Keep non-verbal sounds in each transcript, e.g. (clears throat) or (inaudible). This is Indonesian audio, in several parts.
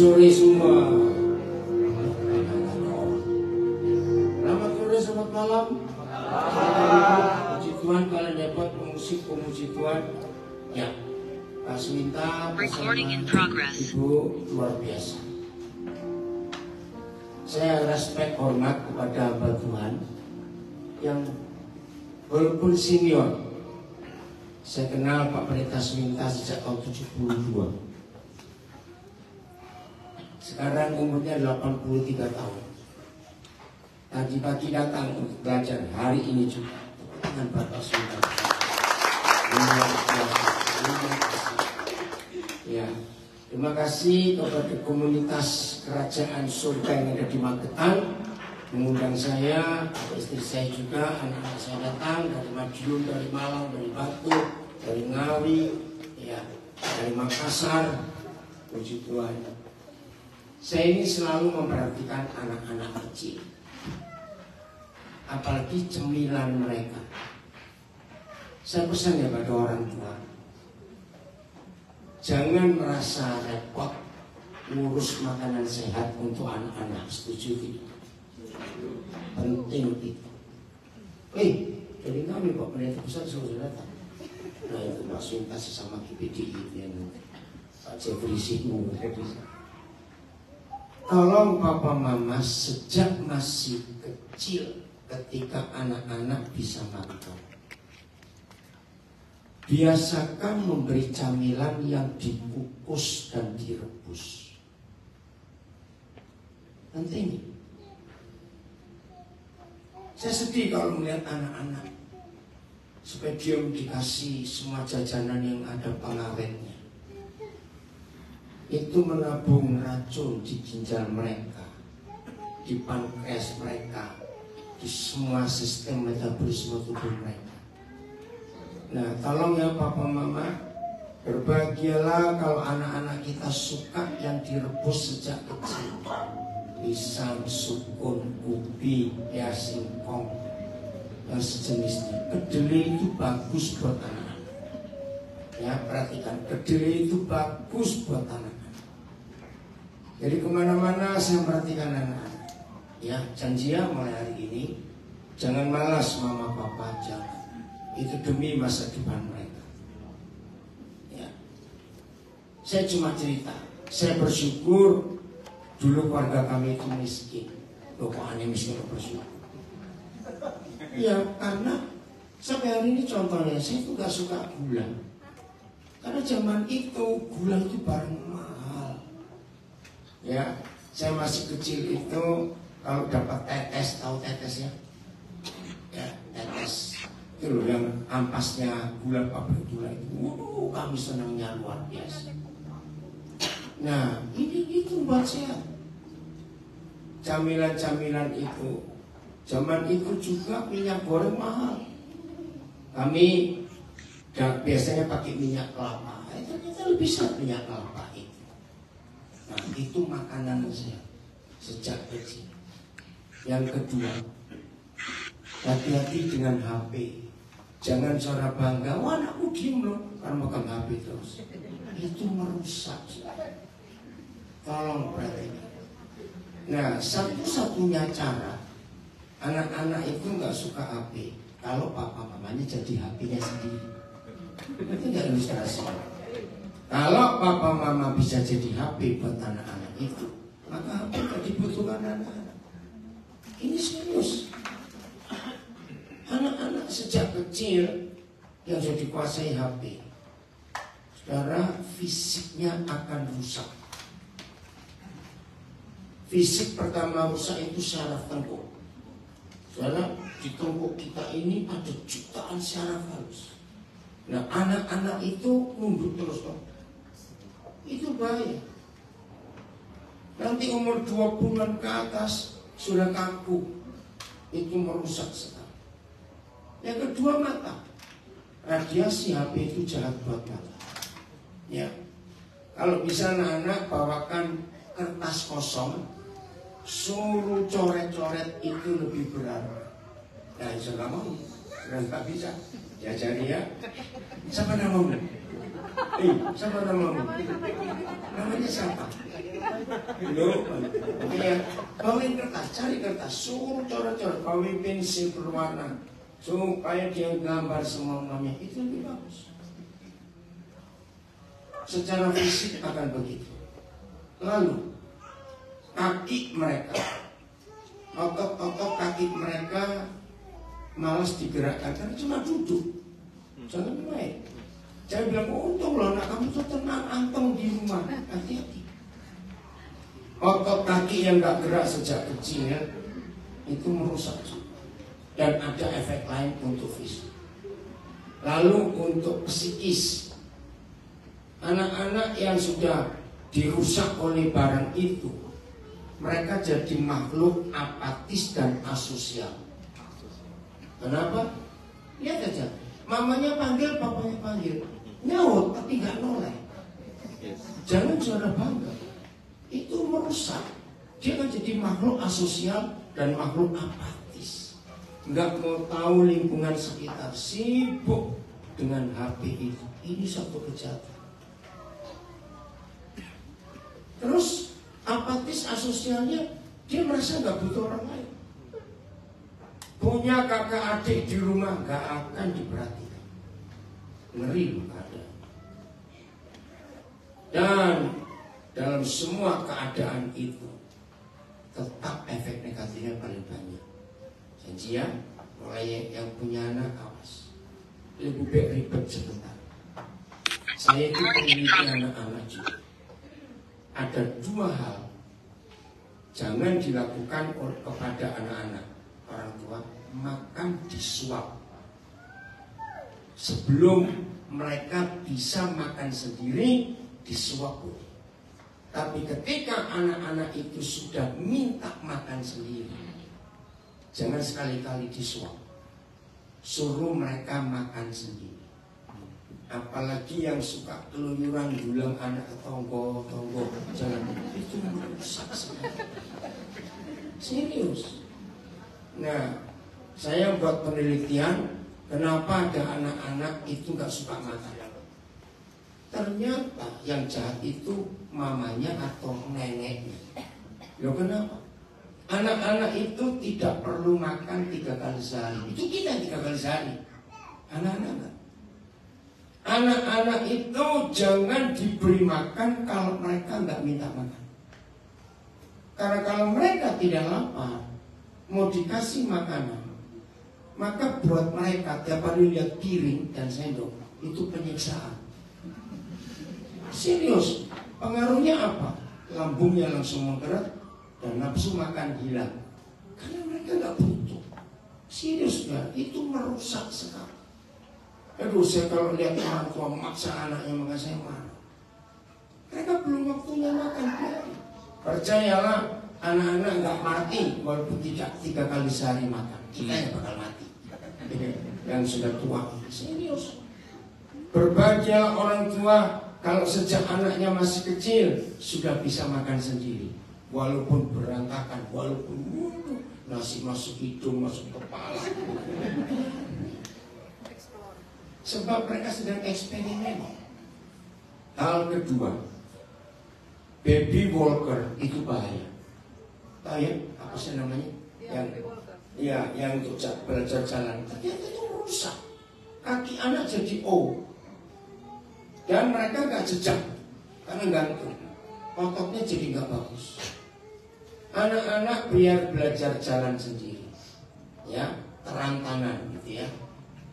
sore semua. Selamat sore, selamat malam. Puji Tuhan kalian dapat pemusik-pemuji Tuhan. Ya, Pak Minta progress. Ibu luar biasa. Saya respect hormat kepada hamba Tuhan yang walaupun senior. Saya kenal Pak Pendeta Minta sejak tahun 72. Sekarang umurnya 83 tahun. Tadi pagi datang untuk belajar hari ini juga dengan Bapak kasih. Ya, terima kasih kepada komunitas kerajaan surga yang ada di Magetan mengundang saya, istri saya juga, anak-anak saya datang dari Madiun, dari Malang, dari Batu, dari Ngawi, ya, dari Makassar. Puji Tuhan. Saya ini selalu memperhatikan anak-anak kecil, apalagi cemilan mereka. Saya pesan ya pada orang tua, jangan merasa repot ngurus makanan sehat untuk anak-anak. Setuju tidak? Penting itu. Eh, jadi kami Pak Pendeta Besar sudah datang. Nah itu Pak Sinta sesama GPDI yang Pak Jeffrey Sihmu. Tolong Papa Mama sejak masih kecil ketika anak-anak bisa makan. Biasakan memberi camilan yang dikukus dan direbus. Penting. Saya sedih kalau melihat anak-anak supaya dia dikasih semua jajanan yang ada pengawetnya. Itu menabung racun di ginjal mereka, di pankreas mereka, di semua sistem metabolisme tubuh mereka. Nah, tolong ya Papa Mama, berbahagialah kalau anak-anak kita suka yang direbus sejak kecil. Pisang, sukun, ubi, ya singkong, yang sejenisnya. Kedelai itu bagus buat anak-anak. Ya, perhatikan, kedelai itu bagus buat anak-anak. Jadi ke mana-mana saya perhatikan anak-anak. Ya, janji ya mulai hari ini, jangan malas mama papa, jangan itu demi masa depan mereka. Ya. Saya cuma cerita, saya bersyukur dulu keluarga kami itu miskin. Loh kok aneh miskin bersyukur? Ya karena sampai hari ini contohnya saya itu gak suka gula. Karena zaman itu gula itu barang mahal. Ya, saya masih kecil itu kalau dapat tetes, tahu tetes ya? Ya, tetes. Itu loh yang ampasnya gula pabrik gula itu. Waduh kami senangnya luar biasa. Nah ini itu buat saya. Camilan-camilan itu zaman itu juga minyak goreng mahal. Kami biasanya pakai minyak kelapa. Itu kita lebih sehat minyak kelapa nah itu makanan saya sejak kecil yang kedua hati-hati dengan HP Jangan cara bangga, wah anakku diem loh, karena makan HP terus. Itu merusak. Tolong perhatikan. Nah, satu-satunya cara anak-anak itu nggak suka HP kalau papa mamanya jadi HP-nya sendiri. Itu nggak ilustrasi. Kalau papa mama bisa jadi HP buat anak-anak itu, maka HP nggak dibutuhkan anak-anak. Ini serius. Anak-anak sejak kecil yang sudah dikuasai HP, saudara fisiknya akan rusak. Fisik pertama rusak itu syaraf tengkuk. Saudara, di tengkuk kita ini ada jutaan syaraf halus. Nah, anak-anak itu nunduk terus dong. Itu bahaya. Nanti umur 2 bulan ke atas sudah kaku. Itu merusak sekali. Yang kedua mata. Radiasi HP itu jahat buat mata. Ya. Kalau bisa anak-anak bawakan kertas kosong, suruh coret-coret itu lebih berat. Nah, itu nggak mau. Dan tak bisa. Ya jadi ya. Siapa namamu? Eh, siapa namamu? Namanya siapa? Loh, ya, bawain kertas, cari kertas, suruh coret-coret, pemimpin pensil berwarna, supaya dia gambar semua mamanya itu lebih bagus. Secara fisik akan begitu. Lalu kaki mereka, otot-otot kaki mereka malas digerakkan karena cuma duduk, jangan main. Saya bilang untung loh anak kamu tuh tenang anteng di rumah, hati-hati otot kaki yang gak gerak sejak kecil ya, itu merusak dan ada efek lain untuk fisik. Lalu untuk psikis, anak-anak yang sudah dirusak oleh barang itu, mereka jadi makhluk apatis dan asosial. Kenapa? Lihat aja, mamanya panggil, papanya panggil, nyaut tapi nggak noleh. Jangan juara bangga itu merusak. Dia akan jadi makhluk asosial dan makhluk apatis. Nggak mau tahu lingkungan sekitar, sibuk dengan HP itu. Ini satu kejahatan. Terus apatis asosialnya dia merasa nggak butuh orang lain. Punya kakak adik di rumah nggak akan diperhatikan. Ngeri ada. Dan dalam semua keadaan itu tetap efek negatifnya paling banyak. Janji ya, mulai yang punya anak awas. Lebih baik ribet sebentar. Saya itu memiliki anak-anak juga. Ada dua hal jangan dilakukan kepada anak-anak orang tua makan disuap sebelum mereka bisa makan sendiri disuap boleh tapi ketika anak-anak itu sudah minta makan sendiri, jangan sekali-kali disuap. Suruh mereka makan sendiri. Apalagi yang suka keluyuran dulang anak tonggo tonggo, jangan itu merusak. Serius. Nah, saya buat penelitian kenapa ada anak-anak itu nggak suka makan. Ternyata yang jahat itu mamanya atau neneknya. Loh kenapa? Anak-anak itu tidak perlu makan tiga kali sehari. Itu kita tiga kali sehari. Anak-anak Anak-anak itu jangan diberi makan kalau mereka nggak minta makan. Karena kalau mereka tidak lapar, mau dikasih makanan, maka buat mereka tiap hari lihat piring dan sendok itu penyiksaan. Serius, Pengaruhnya apa? Lambungnya langsung menggerak dan nafsu makan hilang. Karena mereka nggak butuh. Serius ya, itu merusak sekali. Aduh, saya kalau lihat orang tua memaksa anaknya maka saya marah. Mereka belum waktunya makan biarin. Percayalah, anak-anak nggak mati walaupun tidak tiga kali sehari makan. Kita yang bakal mati. Yang sudah tua, serius. Berbahagia orang tua kalau sejak anaknya masih kecil sudah bisa makan sendiri, walaupun berantakan, walaupun nasi masuk hidung, masuk kepala. Sebab mereka sedang eksperimen. Hal kedua, baby walker itu bahaya. Tahu ya apa sih namanya? Yang ya, yang untuk belajar jalan. Ternyata itu rusak. Kaki anak jadi O, dan mereka nggak jejak karena gantung. Ototnya jadi nggak bagus. Anak-anak biar belajar jalan sendiri, ya terang tangan gitu ya.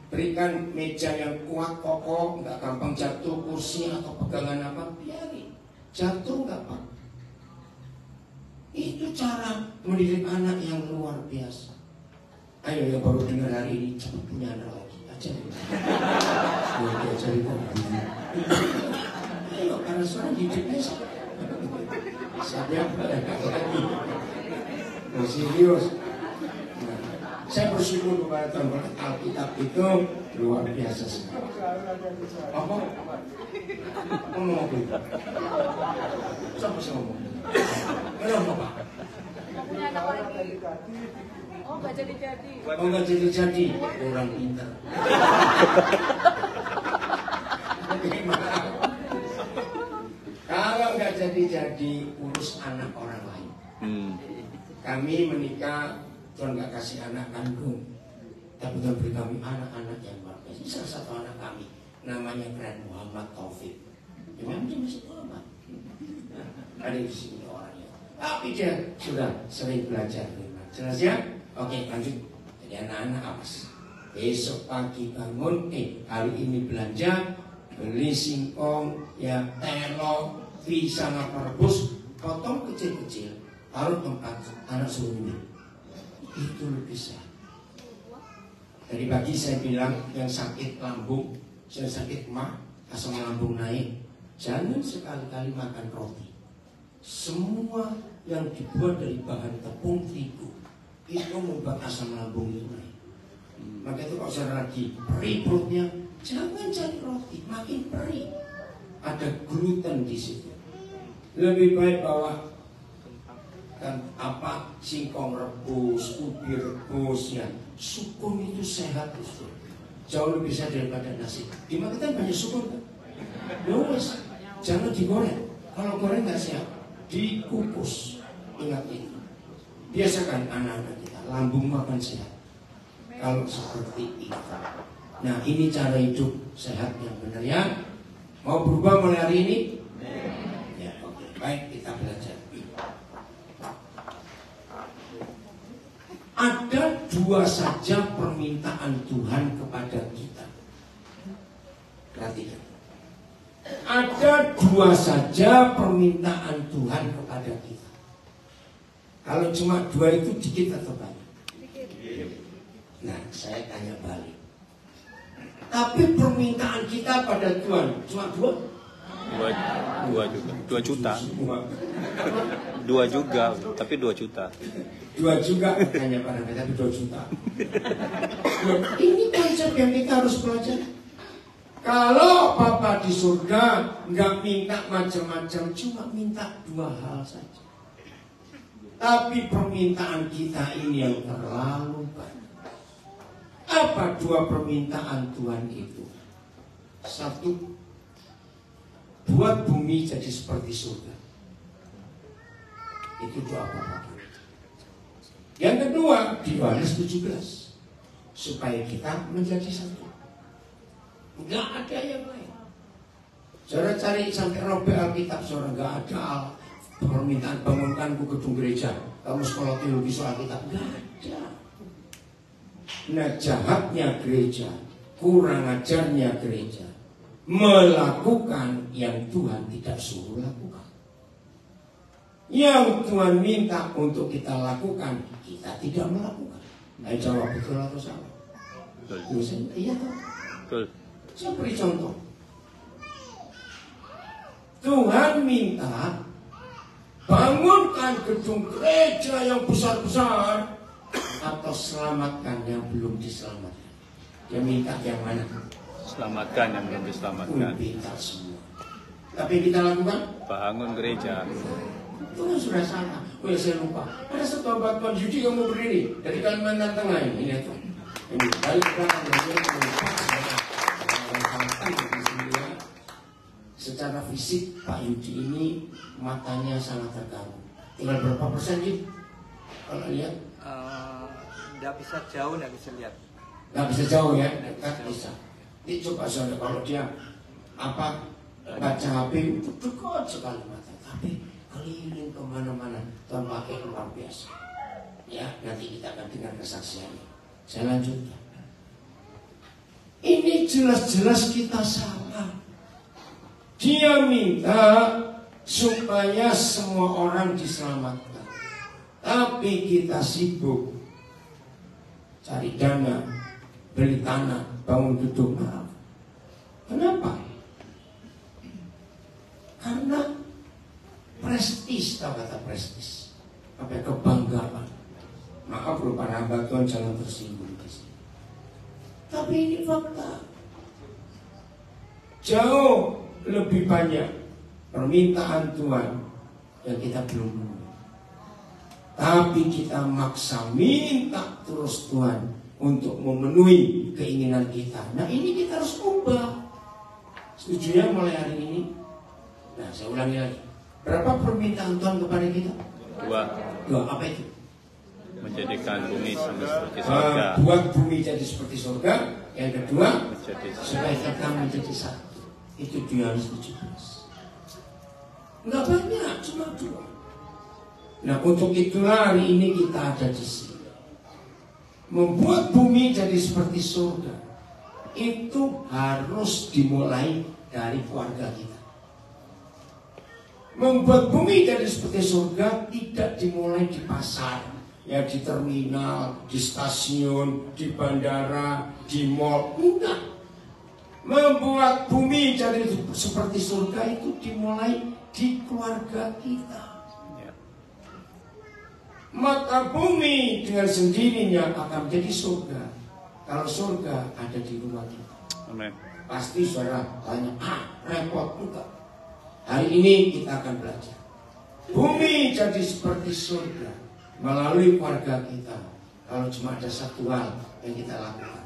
Berikan meja yang kuat, kokoh, nggak gampang jatuh, kursi atau pegangan apa, biarin. Jatuh nggak apa. Itu cara mendidik anak yang luar biasa. Ayo yang baru dengar hari ini cepat punya anak lagi aja. Ya diajari kok. Ayo karena seorang hidupnya saya. Nah, serius. Saya bersyukur kepada Tuhan Alkitab itu luar biasa sekali. Apa? Ngomong apa itu? Siapa sih ngomong? Kenapa Pak? Oh nggak jadi-jadi. Oh nggak jadi-jadi. Orang pintar. Kalau nggak nggak jadi-jadi urus anak orang lain. Hmm. Kami menikah, Tuhan nggak kasih anak kandung. Tapi Tuhan beri kami anak-anak yang biasa. Ini salah satu anak kami. Namanya keren Muhammad Taufik. Memang dia masih Muhammad. Nah, ada di sini orangnya. Tapi dia sudah sering belajar. Jelas ya? Oke lanjut. Jadi anak-anak awas. Besok pagi bangun, eh hari ini belanja, beli singkong, ya telo, pisang apa rebus, potong kecil-kecil, taruh tempat anak suruh minum. Itu lebih sehat. Tadi pagi saya bilang yang sakit lambung, yang sakit mah, asam lambung naik, jangan sekali-kali makan roti. Semua yang dibuat dari bahan tepung terigu itu membuat asam lambung itu naik. Maka itu kalau saya lagi perih perutnya, jangan cari roti, makin perih. Ada gluten di situ. Lebih baik bawa kan apa singkong rebus, ubi rebus ya. Sukun itu sehat itu. Jauh lebih sehat daripada nasi. Di Magetan banyak sukun kan? Ya wes, jangan digoreng. Kalau goreng nggak sehat, dikukus. Ingat ini. Biasakan anak-anak lambung makan sehat kalau seperti itu. Nah ini cara hidup sehat yang benar ya. Mau berubah mulai hari ini? Ya oke. Baik kita belajar. Ada dua saja permintaan Tuhan kepada kita. Perhatikan. Ada dua saja permintaan Tuhan kepada kita. Kalau cuma dua itu dikit atau banyak? Nah, saya tanya balik. Tapi permintaan kita pada Tuhan cuma dua? Dua, dua juga. Dua juta. Dua juga, tapi dua juta. Dua juga hanya pada tapi dua juta. Ini konsep yang kita harus pelajari. Kalau Papa di surga nggak minta macam-macam, cuma minta dua hal saja. Tapi permintaan kita ini yang terlalu banyak. Apa dua permintaan Tuhan itu? Satu, buat bumi jadi seperti surga. Itu doa Bapak. Yang kedua, di Yohanes 17. Supaya kita menjadi satu. Enggak ada yang lain. Saudara cari sampai robek Alkitab, saudara enggak ada permintaan bangunkanku gedung gereja. Kamu sekolah teologi soal Alkitab. Enggak ada. Nah jahatnya gereja, kurang ajarnya gereja, melakukan yang Tuhan tidak suruh lakukan. Yang Tuhan minta untuk kita lakukan, kita tidak melakukan. Nah jawab betul atau salah? Betul. Iya. Betul. Saya beri contoh. Tuhan minta bangunkan gedung gereja yang besar-besar atau selamatkan yang belum diselamatkan. Dia minta yang mana? Selamatkan yang belum diselamatkan. Uh, minta semua. Tapi kita lakukan? Bangun gereja. Itu kan sudah salah. Oh ya saya lupa. Ada satu abad Tuan Yudi yang mau berdiri dari Kalimantan Tengah ini. Ini tuh. Ini balik. Secara fisik Pak Yudi ini matanya sangat terganggu. Tinggal berapa persen sih? Kalau lihat nggak bisa jauh nggak bisa lihat nggak bisa jauh ya, dekat bisa. Ini coba saudara kalau dia apa baca HP dekat sekali mata, tapi keliling ke mana-mana pakai luar biasa. Ya, nanti kita akan dengar kesaksiannya. Saya lanjutkan. Ini jelas-jelas kita salah. Dia minta supaya semua orang diselamatkan. Tapi kita sibuk cari dana, beli tanah, bangun gedung. Maaf. Kenapa? Karena prestis, tahu kata prestis. Ya, kebanggaan. Loh para hamba Tuhan jangan tersinggung di sini. Tapi ini fakta. Jauh lebih banyak permintaan Tuhan yang kita belum. Tapi kita maksa minta terus Tuhan untuk memenuhi keinginan kita. Nah ini kita harus ubah. Setuju ya mulai hari ini? Nah saya ulangi lagi. Berapa permintaan Tuhan kepada kita? Dua, Dua, apa itu? menjadikan bumi seperti Ah, surga. buat bumi jadi seperti surga. Yang kedua, Menjadi supaya kita menjadi satu. Itu Yohanes 17. Enggak banyak, cuma dua. Nah untuk itulah hari ini kita ada di sini. Membuat bumi jadi seperti surga. Itu harus dimulai dari keluarga kita. Membuat bumi jadi seperti surga tidak dimulai di pasar, ya di terminal, di stasiun, di bandara, di mall, enggak. Membuat bumi jadi seperti surga itu dimulai di keluarga kita. Maka bumi dengan sendirinya akan menjadi surga. Kalau surga ada di rumah kita. Amin. Pasti saudara tanya, ah repot enggak. Hari ini kita akan belajar. Bumi jadi seperti surga melalui keluarga kita. Kalau cuma ada satu hal yang kita lakukan.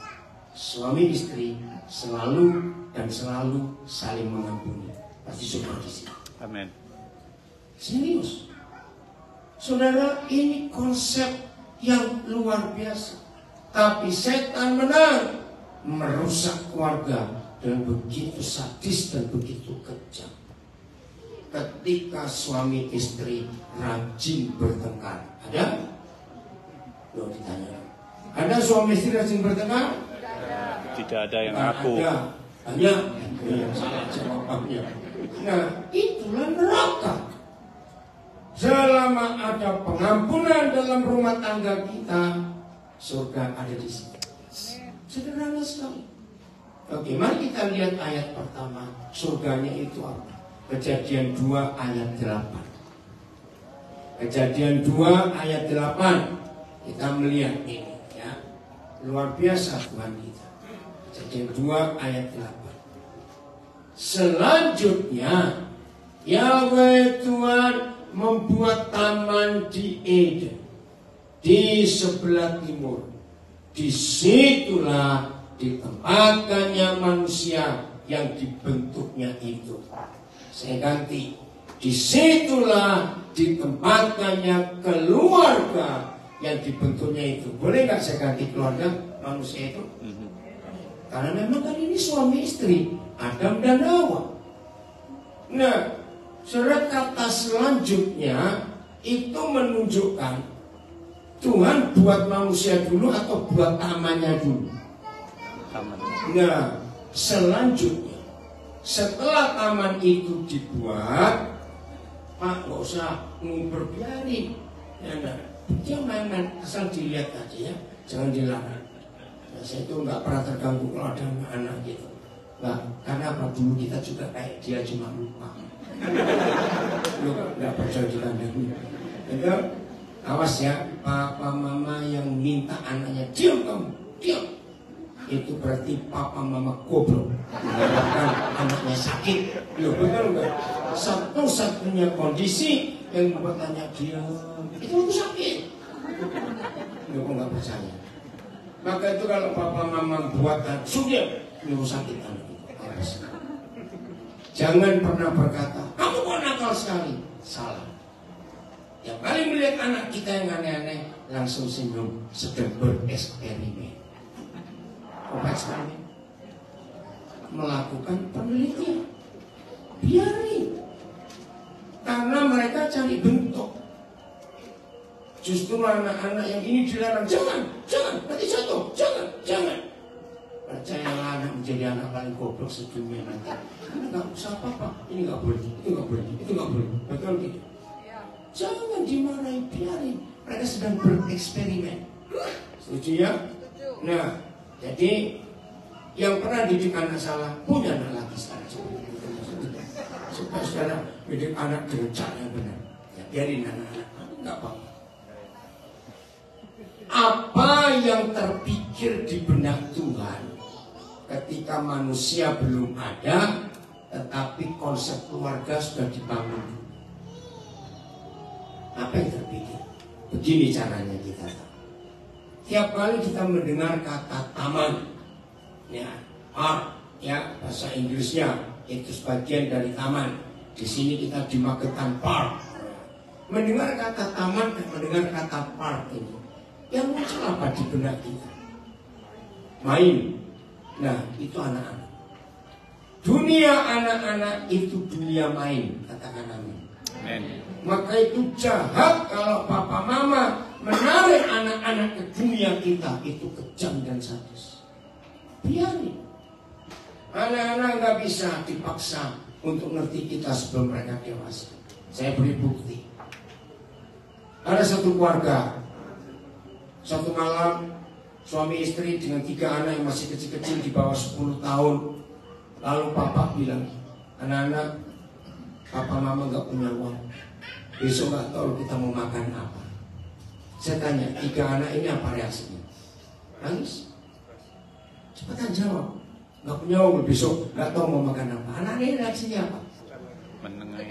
Suami istri selalu dan selalu saling mengampuni. Pasti seperti sini. Amin. Serius. Saudara, ini konsep yang luar biasa. Tapi setan menang merusak keluarga dengan begitu sadis dan begitu kejam. Ketika suami istri rajin bertengkar, ada? Loh ditanya. Ada suami istri rajin bertengkar? Tidak ada yang aku. Ada. Hanya yang salah jawabannya. Nah, itulah neraka. Selama ada pengampunan dalam rumah tangga kita, surga ada di sini. Sederhana sekali. Oke, mari kita lihat ayat pertama. Surganya itu apa? Kejadian 2 ayat 8. Kejadian 2 ayat 8. Kita melihat ini ya. Luar biasa Tuhan kita. Kejadian 2 ayat 8. Selanjutnya Yahweh Tuhan membuat taman di Eden di sebelah timur. Di situlah ditempatkannya manusia yang dibentuknya itu. Saya ganti. Di situlah ditempatkannya keluarga yang dibentuknya itu. Boleh nggak saya ganti keluarga manusia itu? Karena memang kan ini suami istri, Adam dan Hawa. Nah, surat kata selanjutnya itu menunjukkan Tuhan buat manusia dulu atau buat tamannya dulu. Taman. Nah, selanjutnya setelah taman itu dibuat, Pak nggak usah ngumpul biarin. Ya, nah, dia main-main asal dilihat aja ya, jangan dilarang. Nah, saya itu nggak pernah terganggu kalau ada anak gitu. Nah, karena apa dulu kita juga kayak dia cuma lupa. Lu nggak percaya dikandani. Itu awas ya, papa mama yang minta anaknya diam kamu, diam. Itu berarti papa mama goblok. Anaknya sakit. Loh betul nggak? Satu-satunya kondisi yang membuat anak diam itu aku sakit. Lu kok nggak percaya? Maka itu kalau papa mama buatkan sudah lu sakit anak. Jangan pernah berkata, kamu kok nakal sekali. Salah. Yang paling melihat anak kita yang aneh-aneh langsung senyum, sedang bereksperimen. Apa eksperimen? Melakukan penelitian. Biarin. Karena mereka cari bentuk. Justru anak-anak yang ini dilarang, jangan, jangan, nanti jatuh, jangan, jangan. Percayalah anak menjadi anak paling goblok sedunia nanti. Nggak usah apa-apa, ini nggak boleh, itu nggak boleh, itu nggak boleh. Betul tidak? Jangan dimarahi, biarin. Mereka sedang bereksperimen. Setuju ya? Nah, jadi yang pernah didik anak salah punya anak lagi sekarang. Supaya saudara didik anak dengan cara yang benar. Ya, biarin anak-anak, nggak apa-apa. Apa yang terpikir di benak Tuhan ketika manusia belum ada, tetapi konsep keluarga sudah dibangun. Apa yang terpikir? Begini caranya kita tahu. Tiap kali kita mendengar kata taman, ya, art, ya bahasa Inggrisnya itu sebagian dari taman. Di sini kita di Magetan Park. Mendengar kata taman dan mendengar kata park ini, yang muncul apa di benak kita? Main. Nah, itu anak-anak. Dunia anak-anak itu dunia main, katakan amin. Amin. Maka itu jahat kalau papa mama menarik anak-anak ke dunia kita itu kejam dan sadis. Biarin. Anak-anak nggak bisa dipaksa untuk ngerti kita sebelum mereka dewasa. Saya beri bukti. Ada satu keluarga, satu malam suami istri dengan tiga anak yang masih kecil-kecil di bawah 10 tahun. Lalu papa bilang, anak-anak, papa mama nggak punya uang. Besok nggak tahu kita mau makan apa. Saya tanya, tiga anak ini apa reaksinya? Nangis? Cepetan jawab. Nggak punya uang besok nggak tahu mau makan apa. Anak ini reaksinya apa? Menengahi.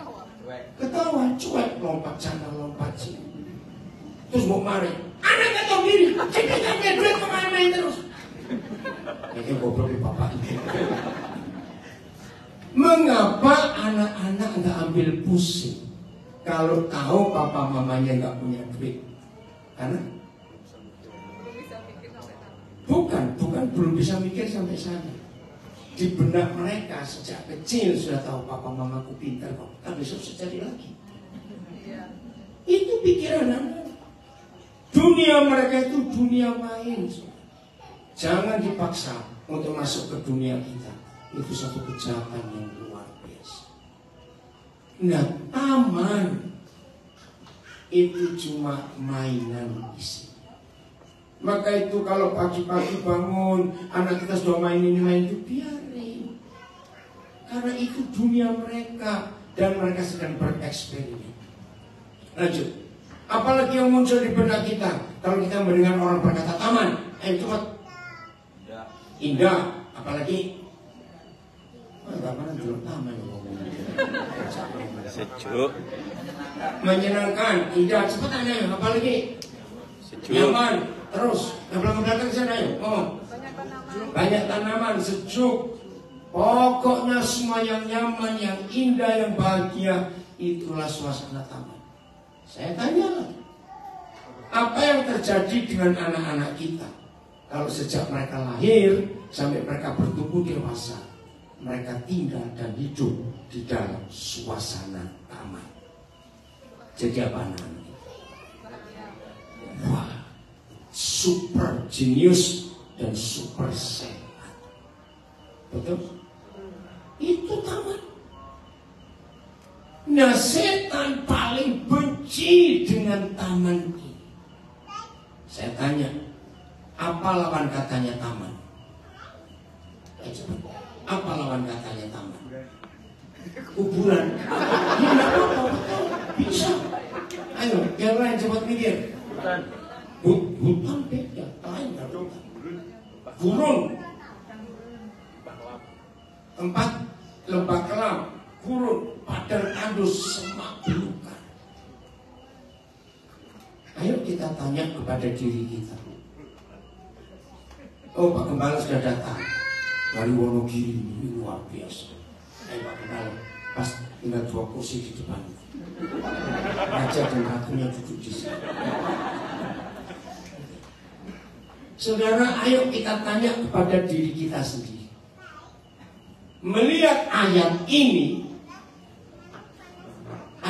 Ketawa, cuek, lompat sana, lompat sini. Terus mau marah. Anak nggak tahu diri. Nggak punya duit ke mana main terus. Ini goblok di bapak ini. Mengapa anak-anak nggak ambil pusing kalau tahu papa mamanya nggak punya duit? Karena Belum bisa mikir sampai sana. bukan, bukan belum bisa mikir sampai sana. Di benak mereka sejak kecil sudah tahu papa mamaku pintar kok. Kan besok bisa jadi lagi. Iya. Itu pikiran anak. Dunia mereka itu dunia main. Jangan dipaksa untuk masuk ke dunia kita. Itu satu kejahatan yang luar biasa. Nah, taman itu cuma mainan isi. Maka itu kalau pagi-pagi bangun, anak kita sudah main ini main itu biarin. Karena itu dunia mereka dan mereka sedang bereksperimen. Lanjut. Apalagi yang muncul di benak kita kalau kita mendengar orang berkata taman, eh cepat Ya. indah, apalagi belum ngomongnya. Sejuk. menyenangkan, indah, cepat aja, apalagi Sejuk. nyaman, terus yang belakang belakang sana ya, oh Banyak tanaman. banyak tanaman, sejuk, pokoknya semua yang nyaman, yang indah, yang bahagia, itulah suasana taman. Saya tanya apa yang terjadi dengan anak-anak kita kalau sejak mereka lahir sampai mereka bertumbuh dewasa, mereka tinggal dan hidup di dalam suasana taman. Jadi apa anak-anak? Wah, super jenius dan super sehat. Betul? Itu taman. Nah setan paling benci dengan taman ini. Saya tanya, apa lawan katanya taman? Cepat. Apa lawan katanya taman? Kuburan. Ya, betul. Bisa. Ayo, yang lain cepat mikir. Hut- Hutan beda, lain nggak hutan. Gurun. Tempat lembah kelam, gurun, padang tandus, semak belukar. Ayo kita tanya kepada diri kita. Oh Pak Gembala sudah datang dari Wonogiri ini luar biasa. Ayo Pak Gembala, pas tinggal dua kursi di depan. Raja dan ratunya duduk di sini. Saudara, ayo kita tanya kepada diri kita sendiri. Melihat ayat ini,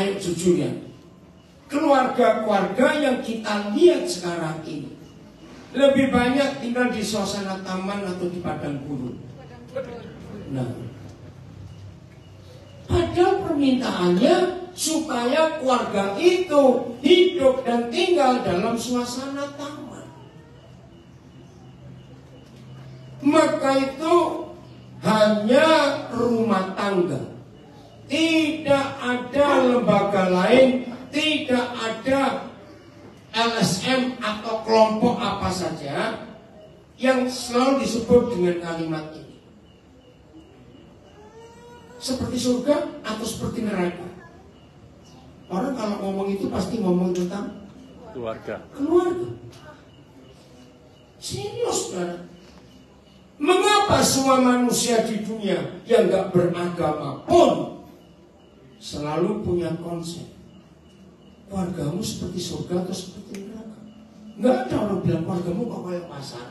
ayo jujur ya, keluarga-keluarga yang kita lihat sekarang ini lebih banyak tinggal di suasana taman atau di padang gurun. Nah, padahal permintaannya supaya keluarga itu hidup dan tinggal dalam suasana taman. Maka itu hanya rumah tangga. Tidak ada lembaga lain, tidak ada LSM atau kelompok apa saja yang selalu disebut dengan kalimat ini. Seperti surga atau seperti neraka. Orang kalau ngomong itu pasti ngomong tentang Keluarga. keluarga. Serius kan? Mengapa semua manusia di dunia yang gak beragama pun selalu punya konsep keluargamu seperti surga atau seperti neraka. Nggak ada orang bilang keluargamu kok kayak pasar.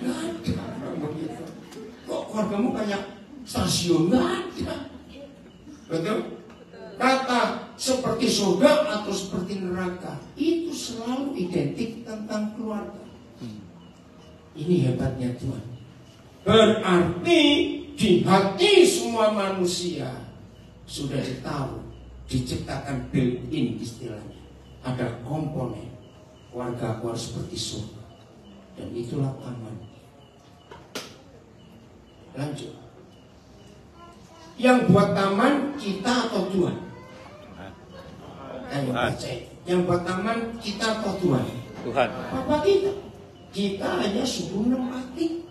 Nggak ada begitu. Kok keluargamu kayak stasiun? Nggak ada. Betul? Kata seperti surga atau seperti neraka itu selalu identik tentang keluarga. Ini hebatnya Tuhan. Berarti di hati semua manusia sudah ditaruh, diciptakan built-in istilahnya. Ada komponen warga aku harus seperti surga. Dan itulah taman. Lanjut. Yang buat taman kita atau Tuhan? Ayo baca. Yang buat taman kita atau Tuhan? Tuhan. Apa kita? Kita hanya suruh nempati.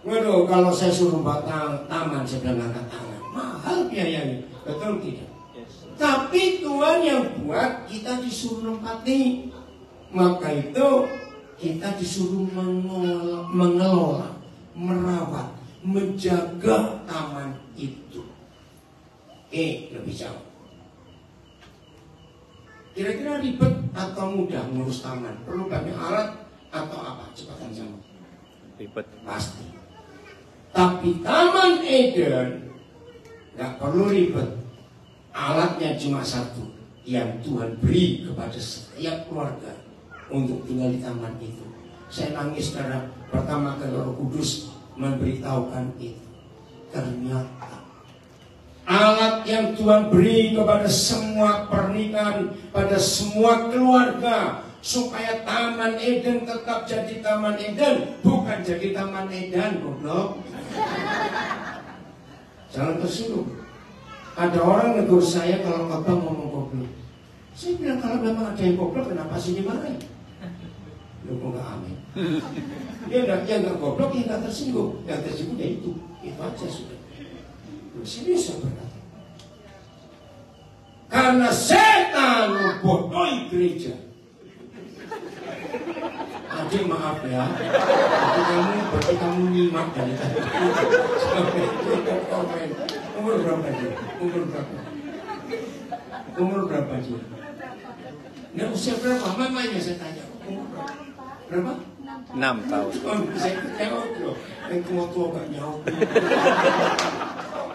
Waduh, kalau saya suruh buat ta- taman, saya bilang angkat tangan. Mahal biayanya. Betul tidak? Tapi Tuhan yang buat kita disuruh nempati. Maka itu kita disuruh mengelola, mengelola merawat, menjaga taman itu. Eh, lebih jauh. Kira-kira ribet atau mudah ngurus taman? Perlu banyak alat atau apa? Cepatan jawab. Ribet. Pasti. Tapi Taman Eden nggak perlu ribet. Alatnya cuma satu yang Tuhan beri kepada setiap keluarga untuk tinggal di taman itu. Saya nangis karena pertama kali Roh Kudus memberitahukan itu. Ternyata alat yang Tuhan beri kepada semua pernikahan, pada semua keluarga, supaya Taman Eden tetap jadi Taman Eden, bukan jadi Taman Eden, goblok. Jangan tersinggung. Ada orang negur saya kalau khotbah ngomong goblok. Saya bilang kalau memang ada yang goblok, kenapa sih dimarahin? Lu kok nggak amin? Ya enggak, ya enggak goblok, ya enggak tersinggung. Yang tersinggung ya itu, itu aja sudah. Lu serius saya berkata. Karena setan membodohi gereja. Adik maaf ya, berarti kamu berarti kamu nyimak dari tadi. Sampai itu komen. Umur berapa dia? Umur berapa? Umur berapa dia? Nah usia berapa? Mamanya saya tanya. Umur berapa? Berapa? 6 tahun. Oh, saya jawab loh. Yang tua tua gak jawab.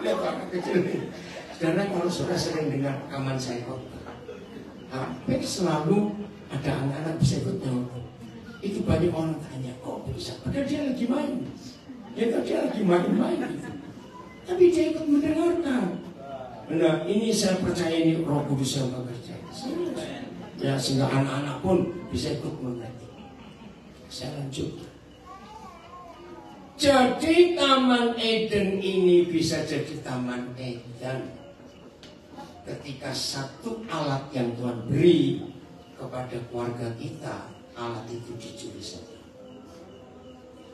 Lihat anak kecil ini. Sekarang kalau sudah sering dengar rekaman saya hampir selalu ada anak-anak bisa ikut jawab. Itu banyak orang tanya, kok bisa? Dia lagi main. Ya dia lagi main-main. Tapi dia ikut mendengarkan. Nah, ini saya percaya ini roh kudus yang bekerja. Ya, sehingga anak-anak pun bisa ikut mengerti. Saya lanjut. Jadi Taman Eden ini bisa jadi Taman Eden ketika satu alat yang Tuhan beri kepada keluarga kita, alat itu dicuri saja.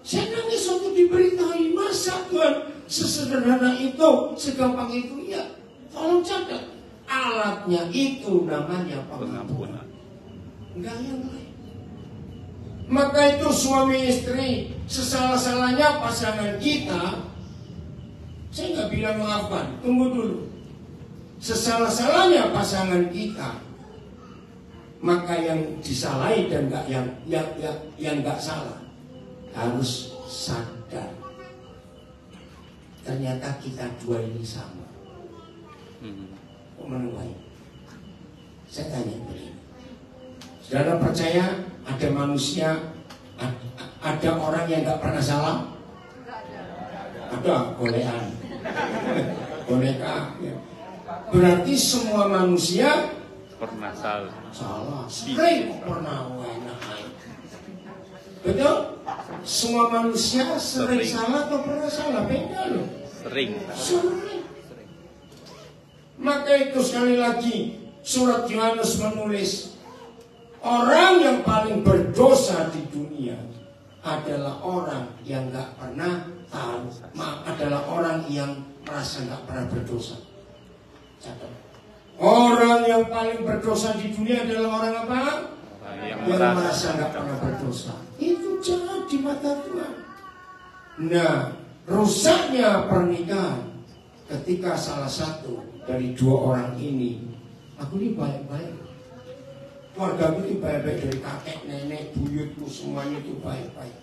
Saya nangis waktu diberitahui masa Tuhan sesederhana itu, segampang itu ya. Tolong catat, alatnya itu namanya pengampunan. Pengampunan. Enggak yang lain. Maka itu suami istri sesalah-salahnya pasangan kita. Saya nggak bilang maafkan, tunggu dulu. Sesalah-salahnya pasangan kita, maka yang disalahi dan nggak yang yang yang yang nggak salah harus sadar. Ternyata kita dua ini sama. Hmm. Menuai? Saya tanya begini. Saudara percaya ada manusia, ada orang yang nggak pernah salah? Ada golean, boneka. (laughs) ya. Berarti semua manusia Pernah salah. salah. Sering pernah enak. Betul? Semua manusia sering Sering. salah atau pernah salah? Beda loh. Sering. Sering. Maka itu sekali lagi surat Yohanes menulis orang yang paling berdosa di dunia adalah orang yang nggak pernah tahu, adalah orang yang merasa nggak pernah berdosa. Catat. Orang yang paling berdosa di dunia adalah orang apa? Yang yang merasa nggak pernah berdosa. Itu jahat di mata Tuhan. Nah, rusaknya pernikahan ketika salah satu dari dua orang ini, aku ini baik-baik. Keluarga itu baik-baik dari kakek, nenek, buyutku semuanya itu baik-baik.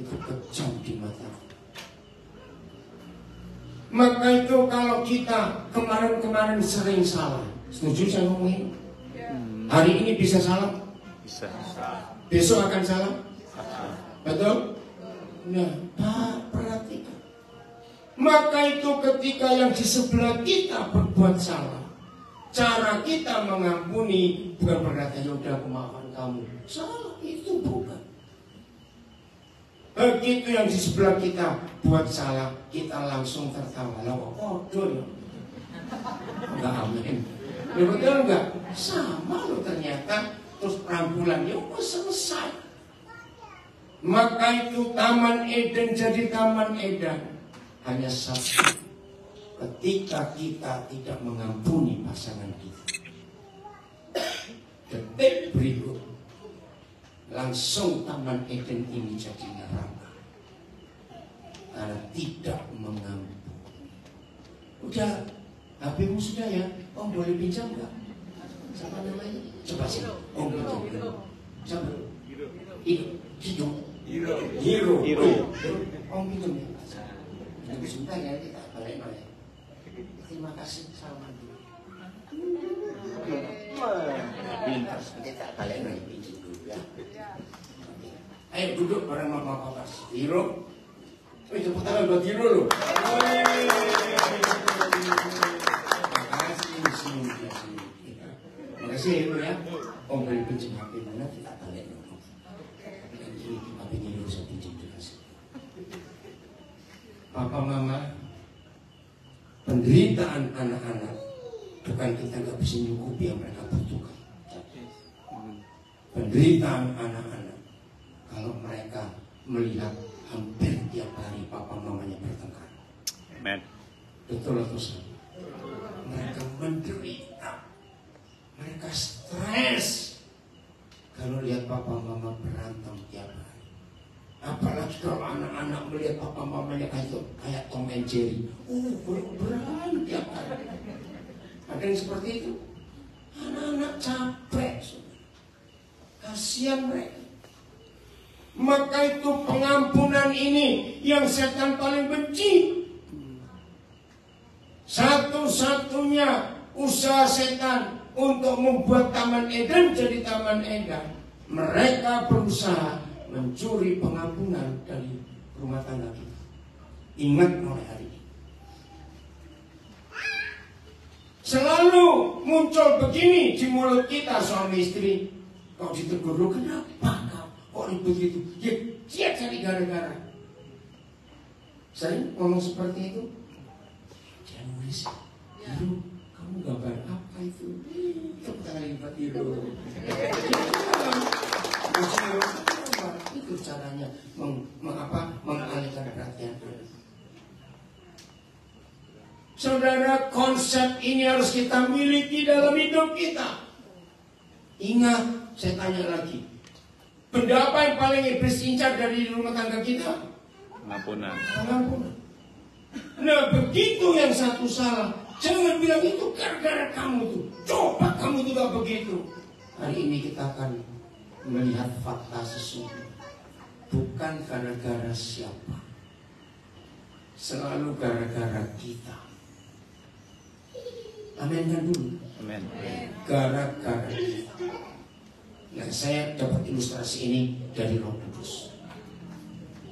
Itu kejam di mata. Maka itu kalau kita kemarin-kemarin sering salah, setuju saya ngomongin? Hari ini bisa salah, Bisa. besok akan salah. Betul? Nah, Pak, perhatikan. Maka itu ketika yang di sebelah kita berbuat salah, cara kita mengampuni bukan berkata ya udah aku maafkan kamu. Salah itu bukan. Begitu yang di sebelah kita buat salah, kita langsung tertawa. Lah kok kodoh ya? Enggak amin. Ya betul enggak? Sama loh ternyata. Terus rangkulan ya udah selesai. Maka itu Taman Eden jadi Taman Eden hanya satu. Ketika kita tidak mengampuni pasangan kita. Detik berikut langsung Taman Eden ini jadi neraka. Karena tidak mengampuni. Udah, HP-mu sudah ya? Om boleh pinjam nggak? Siapa namanya? Coba sih. Om pinjam. Siapa? Hiro. Hiro. Hero. Hiro. Hiro. Om pinjam ya. Tunggu sebentar ya kita balik balik. Terima kasih sama dulu. Pintar, balik lagi pinjam dulu ya. Ayo duduk bareng mama papa. Hiro. Oh, tepuk tangan buat Hiro loh. Terima kasih, senyum dia, senyum. Terima kasih Hiro ya. Om boleh pinjam HP mana kita balik dulu. Ini HP Hiro saya pinjam juga sih. Papa mama, penderitaan anak-anak bukan kita nggak bisa nyukupi yang mereka butuhkan. Penderitaan anak-anak kalau mereka melihat hampir tiap hari papa mamanya bertengkar. Amen. Betul atau salah? Mereka menderita. Mereka stres. Kalau lihat papa mama berantem tiap hari. Apalagi kalau anak-anak melihat papa mamanya kayak kayak Tom and Jerry. Oh, berantem tiap hari. Ada yang seperti itu? Anak-anak capek. Kasihan mereka. Maka itu pengampunan ini yang setan paling benci. Satu-satunya usaha setan untuk membuat Taman Eden jadi Taman Eden. Mereka berusaha mencuri pengampunan dari rumah tangga kita. Ingat mulai hari ini. Selalu muncul begini di mulut kita suami istri. Kok ditegur, "Loh, kenapa kau kok ribut gitu? Ya, dia cari gara-gara. Saya ngomong seperti itu. Dia nulis, Hiro, kamu gambar apa itu? Tepuk tangan Hiro. Puji Hiro, apa? Itu caranya meng, meng- apa, mengalihkan perhatian anak. Saudara, konsep ini harus kita miliki dalam hidup kita. Ingat, saya tanya lagi. Benda apa yang paling iblis incar dari rumah tangga kita? Pengampunan. Pengampunan. Nah, begitu yang satu salah, jangan bilang itu gara-gara kamu tuh. Coba kamu juga begitu. Hari ini kita akan melihat fakta sesungguhnya. Bukan gara-gara siapa. Selalu gara-gara kita. Amin kan dulu. Amen. Gara-gara kita. Nah, saya dapat ilustrasi ini dari Roh Kudus.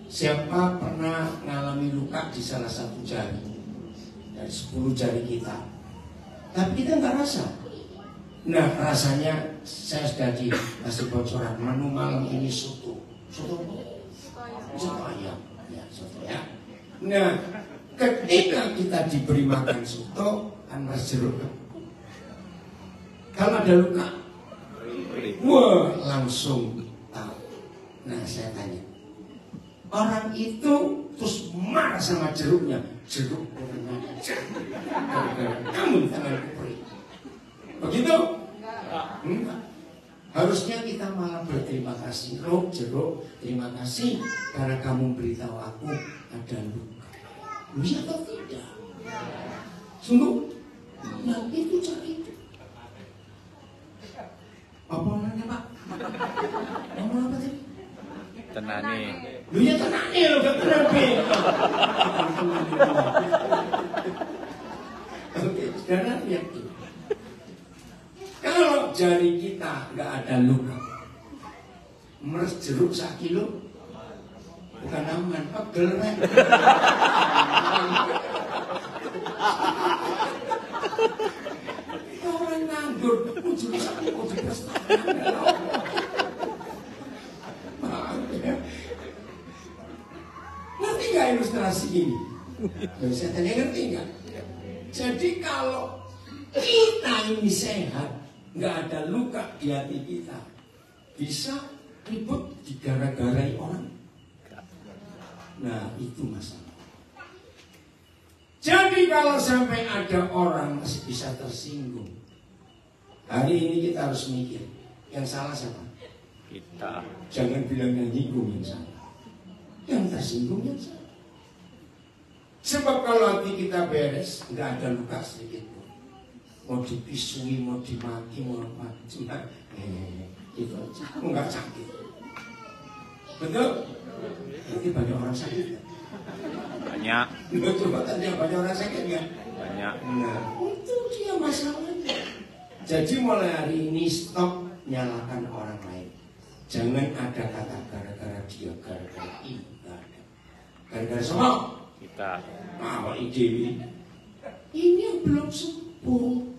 Siapa pernah mengalami luka di salah satu jari dari 10 jari kita, tapi kita nggak rasa. Nah, rasanya saya sudah dikasih bocoran menu malam ini soto, soto? Soto ayam, ya soto ya. Nah, ketika kita diberi makan soto, kan jeruk. Kalau ada luka, Wah, langsung tahu. Nah, saya tanya. Orang itu terus marah sama jeruknya. Jeruk Kamu tangan kupri. Begitu? Enggak. Harusnya kita malah berterima kasih. Roh, jeruk, terima kasih karena kamu beritahu aku ada luka. Iya atau tidak? Sungguh? Nah, itu cara itu. Apa namanya Pak? Ngomong apa tadi? Tenani. Lu ya tenangnya lo gak Be. (laughs) Oke, sekarang lihat tuh. Kalau jari kita nggak ada luka, meres jeruk sak kilo, bukan aman, pegel rek. Orang nganggur, ujung sak kilo di Ngerti nggak ilustrasi ini? Bisa tanya ngerti nggak? Jadi kalau kita ini sehat, nggak ada luka di hati kita, bisa ribut digara-garai orang. Nah itu masalah. Jadi kalau sampai ada orang masih bisa tersinggung, hari ini kita harus mikir, yang salah siapa? Kita. Jangan bilang yang nyinggung yang salah. Yang tersinggung yang salah. Sebab kalau hati kita beres, nggak ada luka sedikit. Mau dipisui, mau dimaki, mau apa, cuma eh, itu aja. Nggak sakit. Betul? Nanti banyak orang sakit. kan? Banyak. Lu coba tanya banyak orang sakit kan? Banyak. Nah, itu dia masalahnya. Jadi mulai hari ini stop nyalakan orang lain. Jangan ada kata gara-gara dia, gara-gara ini. Gara-gara semua. Kita. Awak Dewi. Ini yang belum sembuh.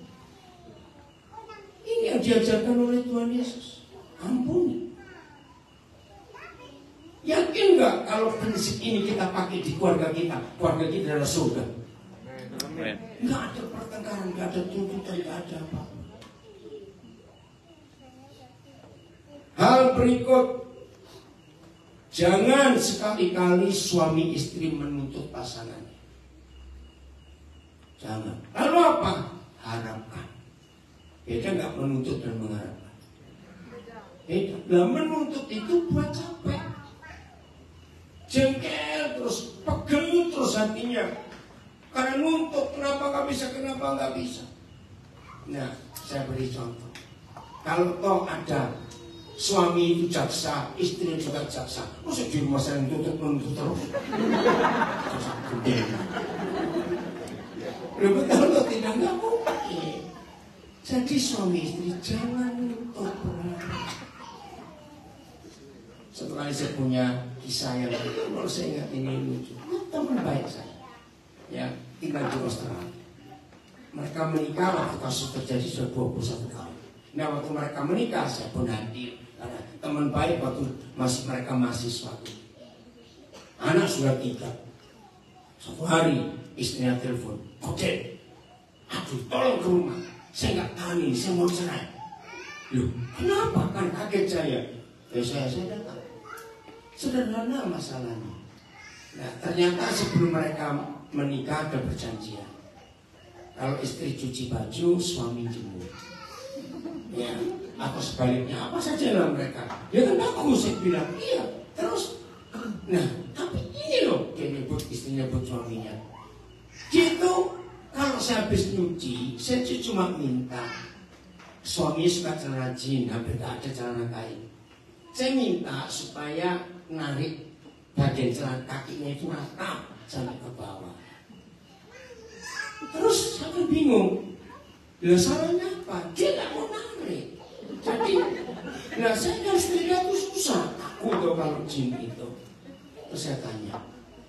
Diajarkan oleh Tuhan Yesus. Ampuni. Yakin nggak kalau prinsip ini kita pakai di keluarga kita, keluarga kita adalah surga? Nggak ada pertengkaran, nggak ada tuntutan, nggak ada apa. Hal berikut, jangan sekali-kali suami istri menuntut pasangannya. Jangan. Lalu apa? Harapkan. Beda nggak menuntut dan mengharapkan. Beda. Lah menuntut itu buat capek. Jengkel terus, pegel terus hatinya. Karena nuntut, kenapa nggak bisa, kenapa nggak bisa. Nah, saya beri contoh. Kalau toh ada suami itu jaksa, istri juga jaksa, masa di rumah saya nuntut nuntut terus? Jaksa gede. Betul loh, tidak nggak mungkin. Jadi suami istri jangan berat. Setelah saya punya kisah yang kalau saya ingat ini lucu, teman baik saya ya tinggal di Australia. Mereka menikah waktu kasus terjadi sudah 21 tahun. Nah waktu mereka menikah saya pun hadir karena teman baik waktu masih mereka mahasiswa. Anak sudah tiga. Satu hari istrinya telepon, oke, aduh tolong ke rumah. Saya nggak tahan ini, saya mau cerai. Loh, kenapa? Kan kaget saya. Ya saya, saya datang. Sederhana masalahnya. Nah, ternyata sebelum mereka menikah ada perjanjian. Kalau istri cuci baju, suami jemur. Ya, atau sebaliknya apa saja lah mereka. Ya kan bagus, saya bilang iya. Terus, nah, tapi ini loh dia nyebut istrinya nyebut suaminya. Gitu, kalau saya habis nyuci, saya cuma minta suami suka celana jin, hampir tak ada celana kain. Saya minta supaya narik bagian celana kakinya itu rata sampai ke bawah. Terus saya bingung. Lah salahnya apa? Dia nggak mau narik. Jadi, nah saya setrika itu susah. Aku tuh kalau jin itu. Terus saya tanya,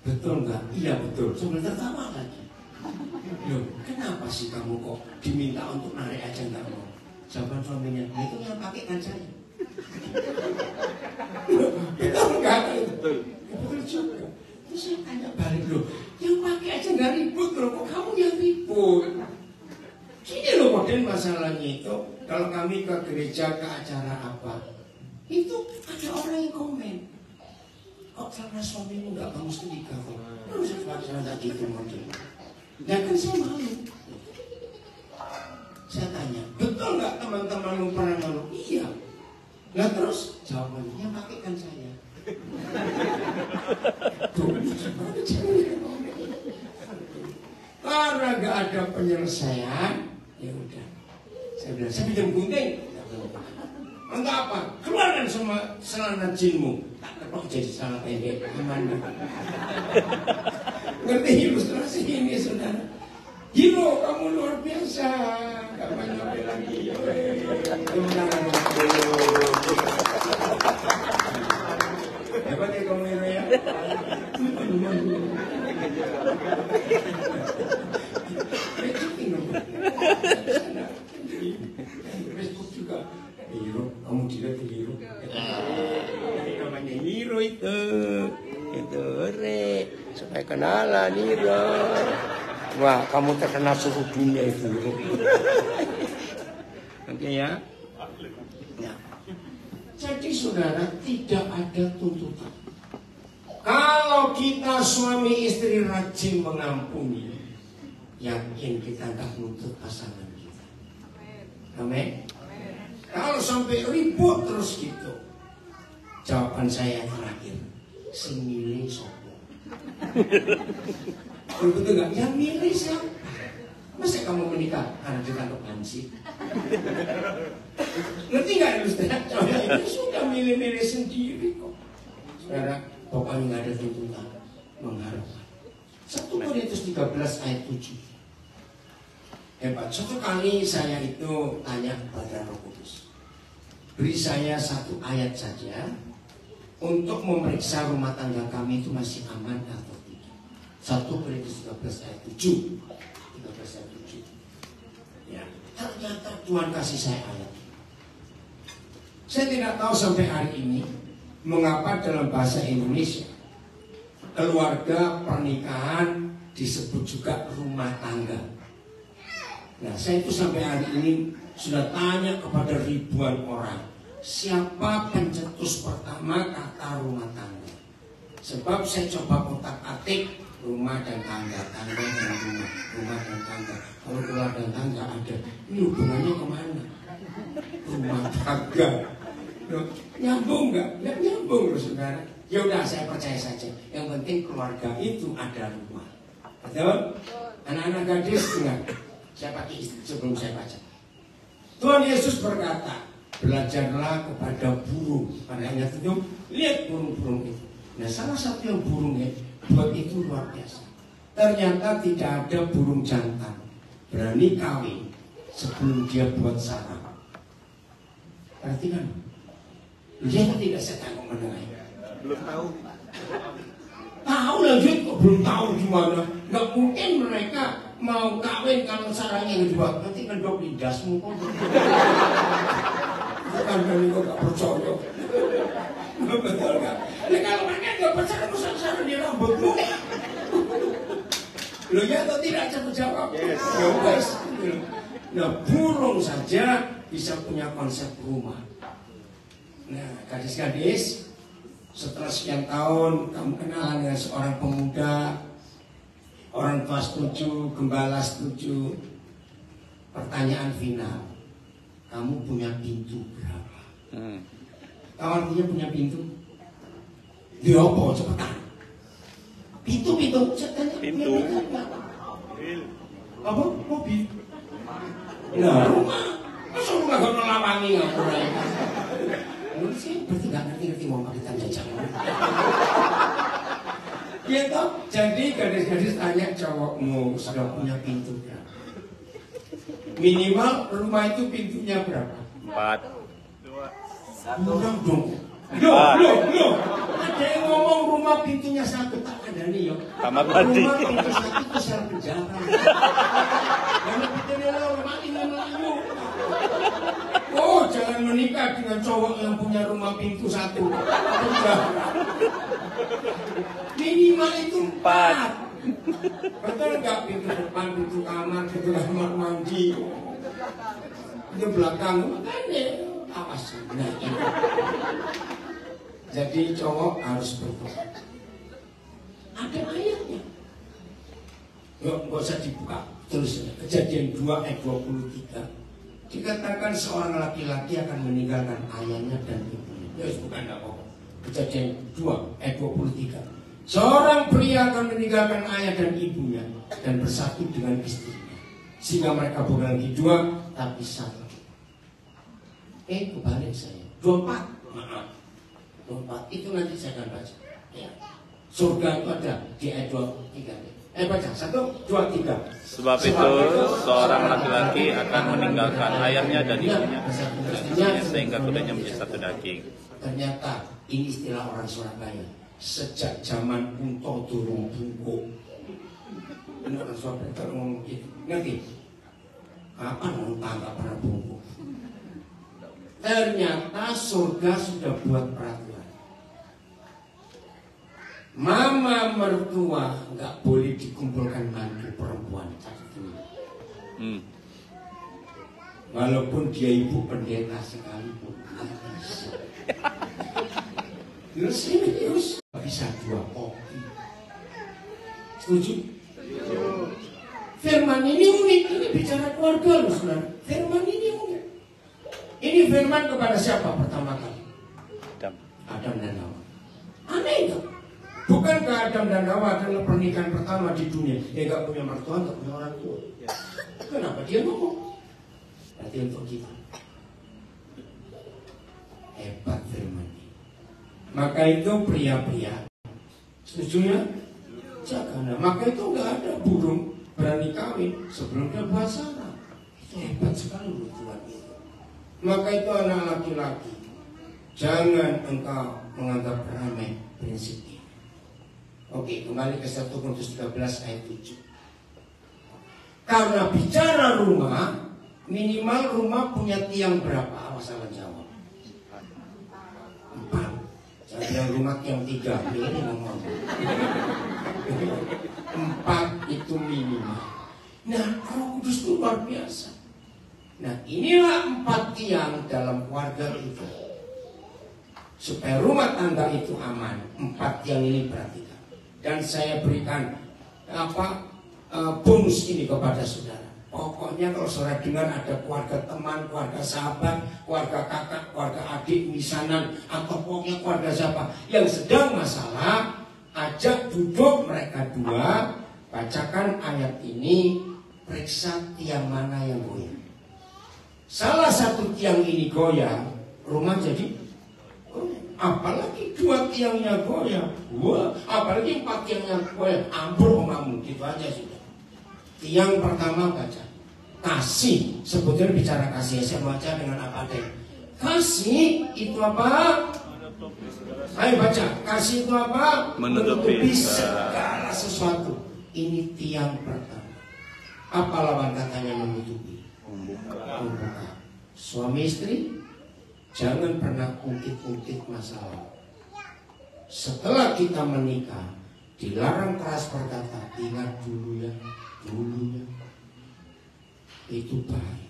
betul nggak? Iya betul. Sambil tertawa lagi. Loh, kenapa sih kamu kok diminta untuk narik aja nggak mau? Jawaban suaminya, "Ya, itu yang pakai kan saya. Betul nggak? Betul. Betul juga. Terus saya tanya balik loh, yang pakai aja nggak ribut loh, kok kamu yang ribut? Gini loh model masalahnya itu, kalau kami ke gereja ke acara apa, itu ada orang yang komen, kok karena suamimu nggak kamu setrika kok? Lu bisa pacaran gitu model. Ya kan saya malu. Saya tanya, betul nggak teman-teman lu pernah malu? Iya. Nah terus jawabannya yang pakai kan saya. Karena nggak ada penyelesaian, ya udah. Saya bilang, saya pinjam gunting. Untuk apa? Keluarkan semua celana jinmu. Tak terpok jadi celana pendek. Aman. Ngerti ilustrasi ini, Hero, kamu luar biasa. Lagi. Hebat ya kamu Hero ya. Dong. Facebook juga. Hero, kamu di Hero. Namanya Hero itu. Itu re. Supaya kenalan Hero. Wah, kamu terkenal seluruh dunia itu. (laughs) Oke ya. Ya. Jadi saudara tidak ada tuntutan. Kalau kita suami istri rajin mengampuni, yakin kita nggak nuntut pasangan kita. Amin. Kalau sampai ribut terus gitu, jawaban saya terakhir, si milih sopo. (laughs) Betul betul nggak? Yang milih siapa? Masa kamu menikah karena ditangkap hansip? Ngerti nggak? Coba itu sudah milih-milih sendiri kok. Saudara, pokoknya nggak ada tuntutan mengharapkan. 1 Korintus 13 ayat 7. Hebat. Suatu kali saya itu tanya kepada Roh Kudus. Beri saya satu ayat saja untuk memeriksa rumah tangga kami itu masih aman atau. 1 Korintus 13 ayat 7. 13 ayat 7. Ya, ternyata Tuhan kasih saya ayat. Saya tidak tahu sampai hari ini mengapa dalam bahasa Indonesia keluarga pernikahan disebut juga rumah tangga. Nah, saya itu sampai hari ini sudah tanya kepada ribuan orang, siapa pencetus pertama kata rumah tangga? Sebab saya coba otak atik rumah dan tangga, tangga dan rumah, rumah dan tangga. Kalau keluar dan tangga ada, ini hubungannya ke mana? Rumah tangga. Nyambung nggak? Nggak nyambung loh saudara. Ya udah saya percaya saja. Yang penting keluarga itu ada rumah. Betul? Anak-anak gadis dengar. Saya pakai sebelum saya baca. Tuhan Yesus berkata, belajarlah kepada burung. Pada ayat itu, lihat burung-burung itu. Nah salah satu yang burungnya buat itu luar biasa. Ternyata tidak ada burung jantan berani kawin sebelum dia buat sarang. Perhatikan. Dia kan tidak tanggung mendengar. Belum tahu. Tahu lagi kok belum tahu gimana. Nggak mungkin mereka mau kawin kalau sarangnya yang dibuat. Nanti kan dok lidasmu kok. (laughs) Bukan dari kok nggak percaya. Betul nggak? Nah, kalau sarang di ya atau tidak saya jawab? Ya wes. Nah burung saja bisa punya konsep rumah. Nah gadis-gadis setelah sekian tahun kamu kenalan dengan seorang pemuda orang tua setuju, gembala setuju pertanyaan final kamu punya pintu berapa? Hmm. Kawan punya punya pintu? Di apa? Cepetan. Pintu pintu. Cepetan. Pintu. Apa? Mobil. Nah, rumah. Masa rumah gak lawangi ngapura ya? Lu sih berarti gak ngerti-ngerti mau pakai tanda jangan. Gitu. Jadi gadis-gadis tanya cowokmu sudah punya pintu berapa? Minimal rumah itu pintunya berapa? Empat. Satu. Udah dong. Loh, loh, loh. Ada yang ngomong rumah pintunya satu tak ada nih yo. Kamar mandi. Rumah pintu satu itu sel penjara. Karena pintunya lo mati melayu. Oh, jangan menikah dengan cowok yang punya rumah pintu satu. Penjara. Minimal itu empat. Betul nggak pintu depan, pintu kamar, pintu kamar mandi, pintu belakang, makanya Nah, itu. Jadi cowok harus berpesan. Ada ayatnya. Yuk, nggak usah dibuka. Terus kejadian 2 ayat 23. Dikatakan seorang laki-laki akan meninggalkan ayahnya dan ibunya. Ya, bukan enggak apa Kejadian 2 ayat 23. Seorang pria akan meninggalkan ayah dan ibunya dan bersatu dengan istrinya. Sehingga mereka bukan lagi dua, tapi satu. Eh, kebalik saya. Dua empat. Maaf. Dua empat. Itu nanti saya akan baca. Ya. Surga itu ada di ayat dua tiga. Eh baca satu, dua, tiga. Sebab itu seorang laki-laki akan meninggalkan ayahnya dan ibunya sehingga keduanya menjadi satu daging. Ternyata ini istilah orang Surabaya. Sejak zaman Kunto Durung Bungkuk. Ini orang Surabaya kalau ngomong gitu. Ngerti? Kapan orang tangga pernah bungkuk? Ternyata surga sudah buat peraturan. Mama mertua nggak boleh dikumpulkan mantu perempuan. Ini. Hmm. Walaupun dia ibu pendeta sekalipun. Terus serius bisa dua kopi. Setuju? Firman ini unik, ini bicara keluarga loh saudara. Firman ini unik. Ini firman kepada siapa pertama kali? Adam. Adam dan Hawa. Aneh itu. Bukankah Adam dan Hawa adalah pernikahan pertama di dunia yang gak punya mertua, gak punya orang tua? Kenapa dia ngomong? Berarti untuk kita. Hebat firman ini. Maka itu pria-pria. Setuju ya? Jangan. Maka itu nggak ada burung berani kawin sebelum dia sarang. Itu hebat sekali loh itu. Maka itu anak laki-laki. Jangan engkau menganggap remeh prinsip ini. Oke, kembali ke 1 Korintus 13 ayat 7. Karena bicara rumah, minimal rumah punya tiang berapa? Awas salah jawab. Empat. Saya bilang rumah tiang tiga, ini ngomong. Empat itu minimal. Nah, Roh Kudus itu luar biasa. Nah, inilah empat tiang dalam keluarga kita. Supaya rumah tangga itu aman. Empat tiang ini perhatikan. Dan saya berikan apa eh, bonus ini kepada saudara. Pokoknya kalau saudara dengar ada keluarga teman, keluarga sahabat, keluarga kakak, keluarga adik, misanan, atau pokoknya keluarga siapa yang sedang masalah, ajak duduk mereka dua, bacakan ayat ini, periksa tiang mana yang goyang. Salah satu tiang ini goyang, rumah jadi. Apalagi dua tiangnya goyang, wah, apalagi empat tiangnya goyang, ambruk omamu, gitu aja sudah. Tiang pertama baca. Kasih. Sebetulnya bicara kasih saya baca dengan apa deh kasih itu apa? Ayo baca. Kasih itu apa? Menutupi segala sesuatu. Ini tiang pertama. Apa lawan katanya menutupi membuka suami istri jangan pernah ungkit-ungkit masalah setelah kita menikah dilarang keras berkata ingat dulu ya dulu ya itu bahaya.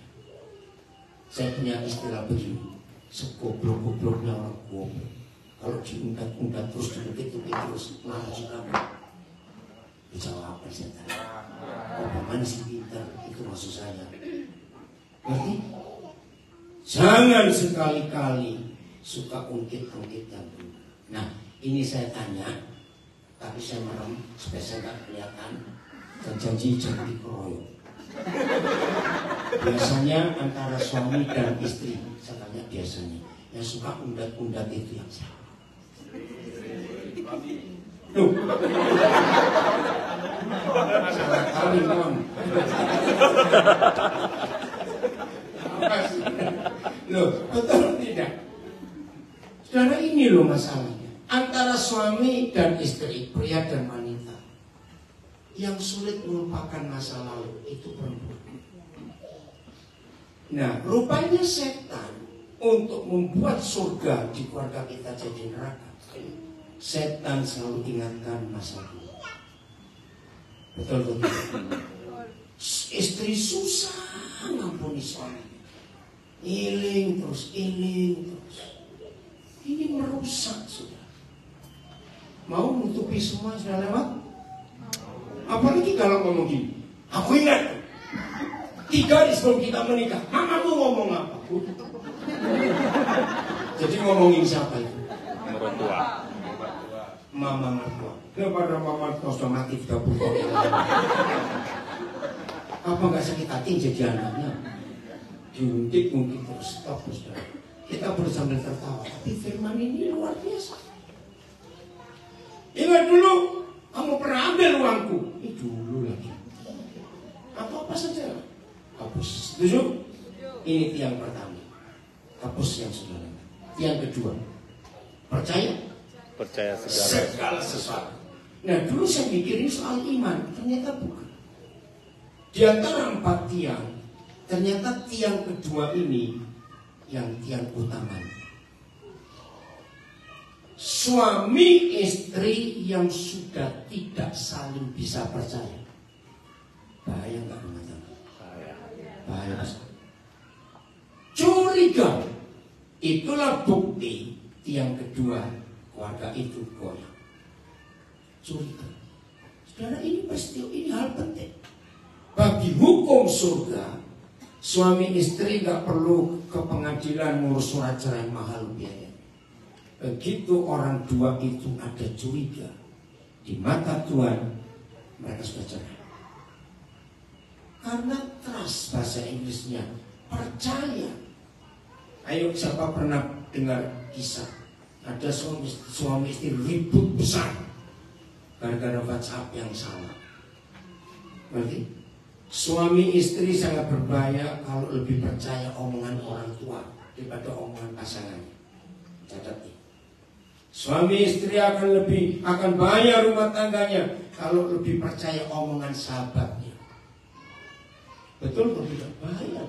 Saya punya istilah begini, segoblok-gobloknya orang goblok. Kalau diungkat-ungkat terus dikit-dikit terus, malah juga dijawab tahu. Obama si pintar, itu maksud saya. Berarti jangan sekali-kali suka ungkit-ungkit dulu. Nah, ini saya tanya, tapi saya merem supaya saya nggak kelihatan dan janji jangan dikeroyok. Biasanya antara suami dan istri, saya tanya biasanya, yang suka undat-undat itu yang siapa? Loh, salah kali. Loh, betul tidak? Saudara ini loh masalahnya. Antara suami dan istri, pria dan wanita. Yang sulit melupakan masa lalu itu perempuan. Nah, rupanya setan untuk membuat surga di keluarga kita jadi neraka. Setan selalu ingatkan masa lalu. Betul betul. (laughs) Istri susah ngampuni suami. Iling terus, iling terus. Ini merusak sudah. Mau nutupi semua sudah lewat? Apalagi kalau ngomong gini. Aku ingat. Tiga hari sebelum kita menikah. Mamamu ngomong apa? (laughs) Jadi ngomongin siapa itu? Mertua. mama mertua. Kepada mama mertua sudah mati 30 tahun. (laughs) Apa nggak sakit hati jadi anaknya? Diungkit ungkit terus stop saudara. Kita boleh sambil tertawa. Tapi firman ini luar biasa. Ingat dulu, kamu pernah ambil uangku. Ini dulu lagi. Atau apa saja. Hapus. Setuju? Ini tiang pertama. Hapus yang saudara. Yang kedua. Percaya? Percaya segala. segala sesuatu. Nah dulu saya mikirin soal iman, ternyata bukan. Di antara empat tiang, ternyata tiang kedua ini yang tiang utama. Suami istri yang sudah tidak saling bisa percaya. Bahaya nggak rumah tangga? Bahaya besar. Curiga. Itulah bukti tiang kedua keluarga itu goyah. Curiga. Saudara ini pasti ini hal penting. Bagi hukum surga, suami istri nggak perlu ke pengadilan ngurus surat cerai mahal biaya. Begitu orang dua itu ada curiga di mata Tuhan, mereka sudah cerai. Karena trust bahasa Inggrisnya percaya. Ayo siapa pernah dengar kisah ada suami, suami istri ribut besar gara-gara WhatsApp yang salah. Berarti suami istri sangat berbahaya kalau lebih percaya omongan orang tua daripada omongan pasangannya. Catat ini. Suami istri akan lebih akan bahaya rumah tangganya kalau lebih percaya omongan sahabatnya. Betul atau tidak? Bahaya.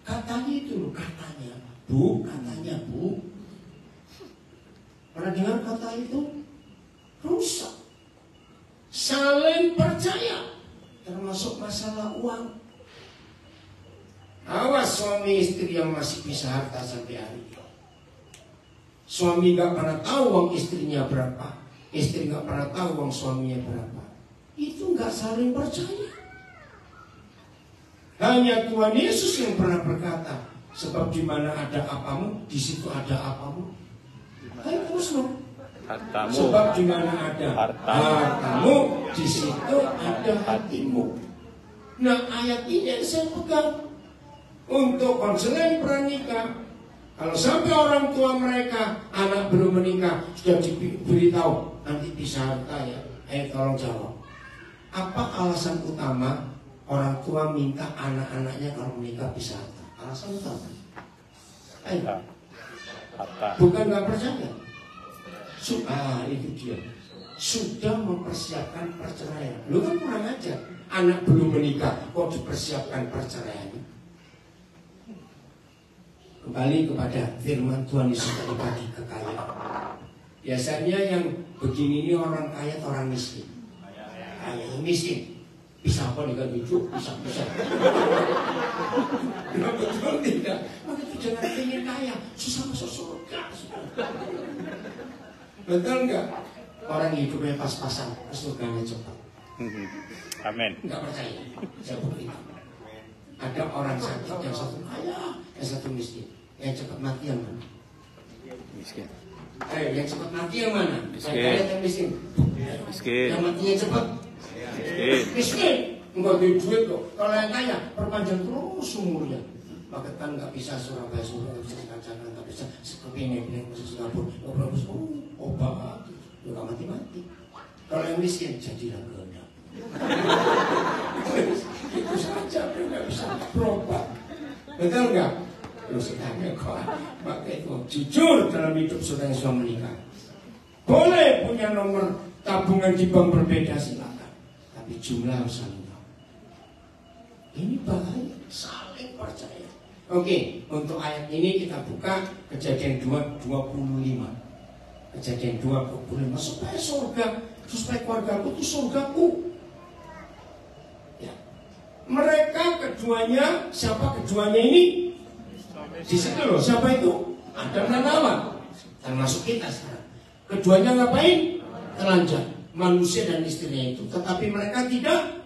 Katanya itu loh, katanya. Bu, katanya bu. Pernah dengar kata itu? Rusak. Saling percaya. Termasuk masalah uang. Awas suami istri yang masih bisa harta sampai hari ini. Suami gak pernah tahu uang istrinya berapa. Istri gak pernah tahu uang suaminya berapa. Itu gak saling percaya. Hanya Tuhan Yesus yang pernah berkata, sebab di mana ada apamu, di situ ada apamu. Ayo terus dong. Hartamu. Sebab di mana ada Hartamu. hartamu, di situ ada hatimu. Nah ayat ini yang saya pegang untuk konseling pranikah. Kalau sampai orang tua mereka anak belum menikah sudah diberitahu nanti bisa harta ya. Ayo tolong jawab. Apa alasan utama orang tua minta anak-anaknya kalau menikah bisa harta? Alasan utama. Ayo. Harta. Harta. Bukan nggak percaya. Su- ah, itu dia. Sudah mempersiapkan perceraian. Lu kan kurang aja. Anak belum menikah, kok dipersiapkan perceraian? Kembali kepada firman Tuhan Yesus tadi pagi kekayaan. Biasanya yang begini ini orang kaya atau orang miskin. Kaya miskin. Bisa apa nih hidup? Bisa, bisa. (laughs) Nah, betul tidak? Maka itu jangan ingin kaya. Susah masuk surga. Betul nggak? Orang hidupnya pas-pasan, surganya cepat. (laughs) Amin. Nggak percaya? Saya begitu. Ada orang sakit yang satu kaya, yang satu miskin. Yang cepat mati yang mana? Miskin. Eh, yang cepat mati yang mana? Yang Miskin. kaya yang miskin? Miskin. Yang matinya cepat? Miskin. Miskin. Enggak duit kok. Kalau yang kaya, perpanjang terus umurnya. Maka kan nggak bisa Surabaya, Surabaya, nggak bisa Jakarta, nggak bisa seperti ini, ini, bisa Singapura, Singapura, bisa, oh, obat, lu nggak mati-mati. Kalau yang miskin, jadilah ganda. Itu saja, dia nggak bisa berobat. Betul nggak? Lu sedangnya kok, maka itu jujur dalam hidup saudara yang sudah menikah. Boleh punya nomor tabungan di bank berbeda silakan, tapi jumlah harus. Ini bahaya, saling percaya. Oke, untuk ayat ini kita buka kejadian 2, 25. Kejadian 2, 25. Supaya surga, supaya keluargaku itu surgaku. Ya. Mereka keduanya, siapa keduanya ini? Di situ loh, siapa itu? Adam dan Hawa. Termasuk kita sekarang. Keduanya ngapain? Telanjang. Manusia dan istrinya itu. Tetapi mereka tidak.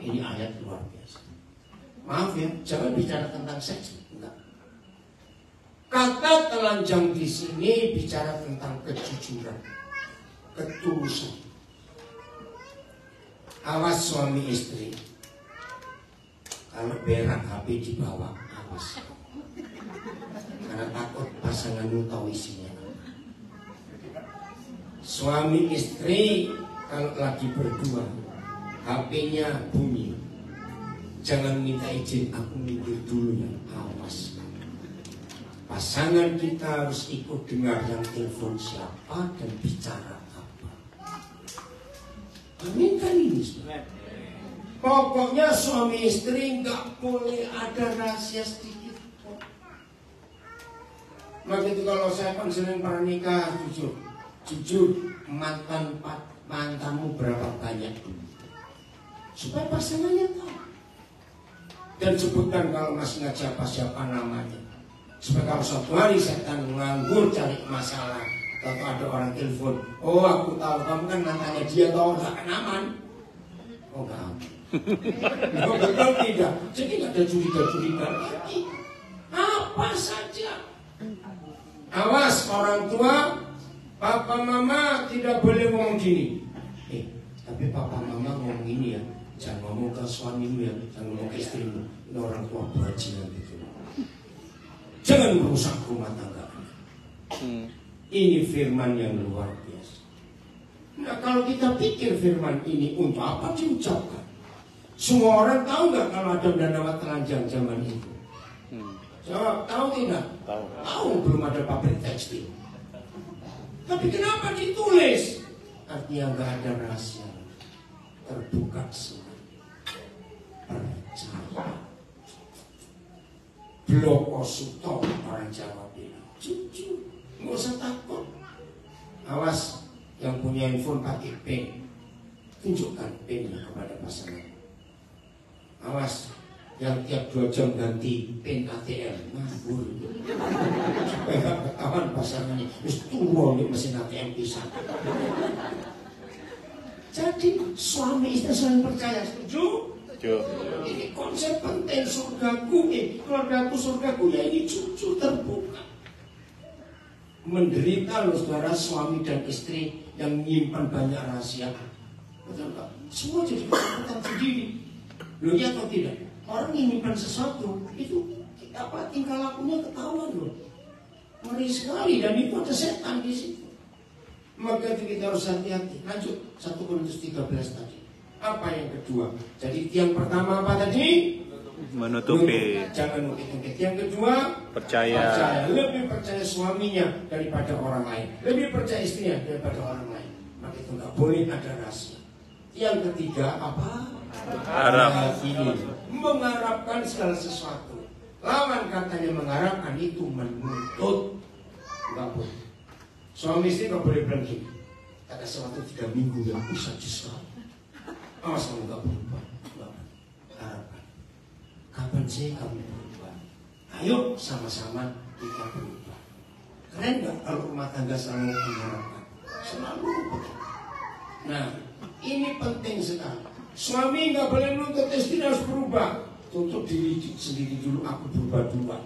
Ini ayat. Maaf ya, jangan bicara tentang seks. Enggak. Kata telanjang di sini bicara tentang kejujuran. ketulusan. Awas suami istri. Kalau berak HP dibawa, awas. Karena takut pasanganmu tahu isinya. Suami istri kalau lagi berdua, HP-nya bunyi. Jangan minta izin, aku mikir dulu ya, awas. Pasangan kita harus ikut dengar yang telepon siapa dan bicara apa. Amin kan ini? Pokoknya suami istri nggak boleh ada rahasia sedikit pun. Maka itu kalau saya konseling pernikah jujur, jujur mantan mantanmu berapa banyak supaya pasangannya tahu dan sebutkan kalau masih nggak siapa siapa namanya supaya kalau suatu hari setan nganggur cari masalah. Atau ada orang telepon oh aku tahu kamu kan mantannya dia tahu nggak kan aman? Oh nggak Oh, (laughs) betul tidak? Jadi nggak ada curiga curiga lagi. Apa saja? Awas orang tua papa mama tidak boleh ngomong gini. Eh tapi papa mama ngomong ini ya jangan ngomong ke suamimu ya jangan ngomong ke istrimu. Ini orang tua bajingan gitu jangan merusak rumah tangga. Hmm. ini firman yang luar biasa. Nah kalau kita pikir firman ini untuk apa diucapkan? Semua orang tahu nggak kalau Adam dan Hawa telanjang zaman itu? Hmm. jawab tahu tidak? Tahu. tahu belum ada pabrik tekstil tapi kenapa ditulis? Artinya nggak ada rahasia. Terbuka semua percaya Bloko Suto orang Jawa bilang jujur nggak usah takut. Awas yang punya handphone pakai pin. Tunjukkan pinnya kepada pasangan. Awas yang tiap dua jam ganti pin ATM ngabur supaya ketahuan pasangannya. Terus turun di mesin ATM bisa jadi suami istri saling percaya setuju Ini konsep penting surgaku eh, keluargaku surgaku. Ya ini jujur terbuka. Menderita loh saudara suami dan istri yang menyimpan banyak rahasia. Betul nggak? Semua jadi ketakutan sendiri. Loh ya atau tidak? Orang yang menyimpan sesuatu itu apa tingkah lakunya ketahuan loh. Ngeri sekali dan itu ada setan di situ. Maka kita harus hati-hati. Lanjut 1 Korintus 13 tadi apa yang kedua? Jadi yang pertama apa tadi? Menutupi. jangan mungkin-mungkin. Yang kedua Percaya. lebih percaya suaminya daripada orang lain. Lebih percaya istrinya daripada orang lain. Maka itu nggak boleh ada rahasia. Yang ketiga apa? Harap. Ini mengharapkan segala sesuatu. Lawan katanya mengharapkan itu menuntut. Nggak boleh. Suami istri nggak boleh bilang gini. Ada sesuatu tiga minggu yang bisa diserah awas kamu nggak berubah. Nggak. harapkan. Kapan sih kamu berubah? Ayo sama-sama kita berubah. Keren nggak kalau rumah tangga selalu mengharapkan selalu begitu. nah ini penting sekali. Suami nggak boleh nuntut istri harus berubah. Tuntut diri sendiri dulu aku berubah duluan.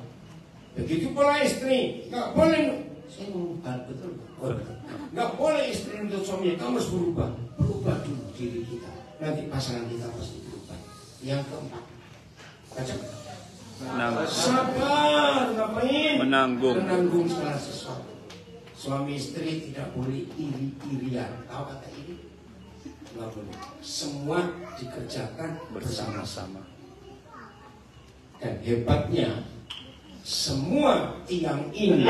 Begitu pula istri nggak boleh saya ngomong betul Oh, nggak boleh istri nuntut suaminya kamu harus berubah. Berubah dulu diri kita nanti pasangan kita pasti berubah. Yang keempat. Baca. Menanggung. sabar ngapain? Menanggung. menanggung segala sesuatu. Suami istri tidak boleh iri-irian. Tahu kata iri? Nggak boleh. Semua dikerjakan bersama Bersama-sama. dan hebatnya semua tiang ini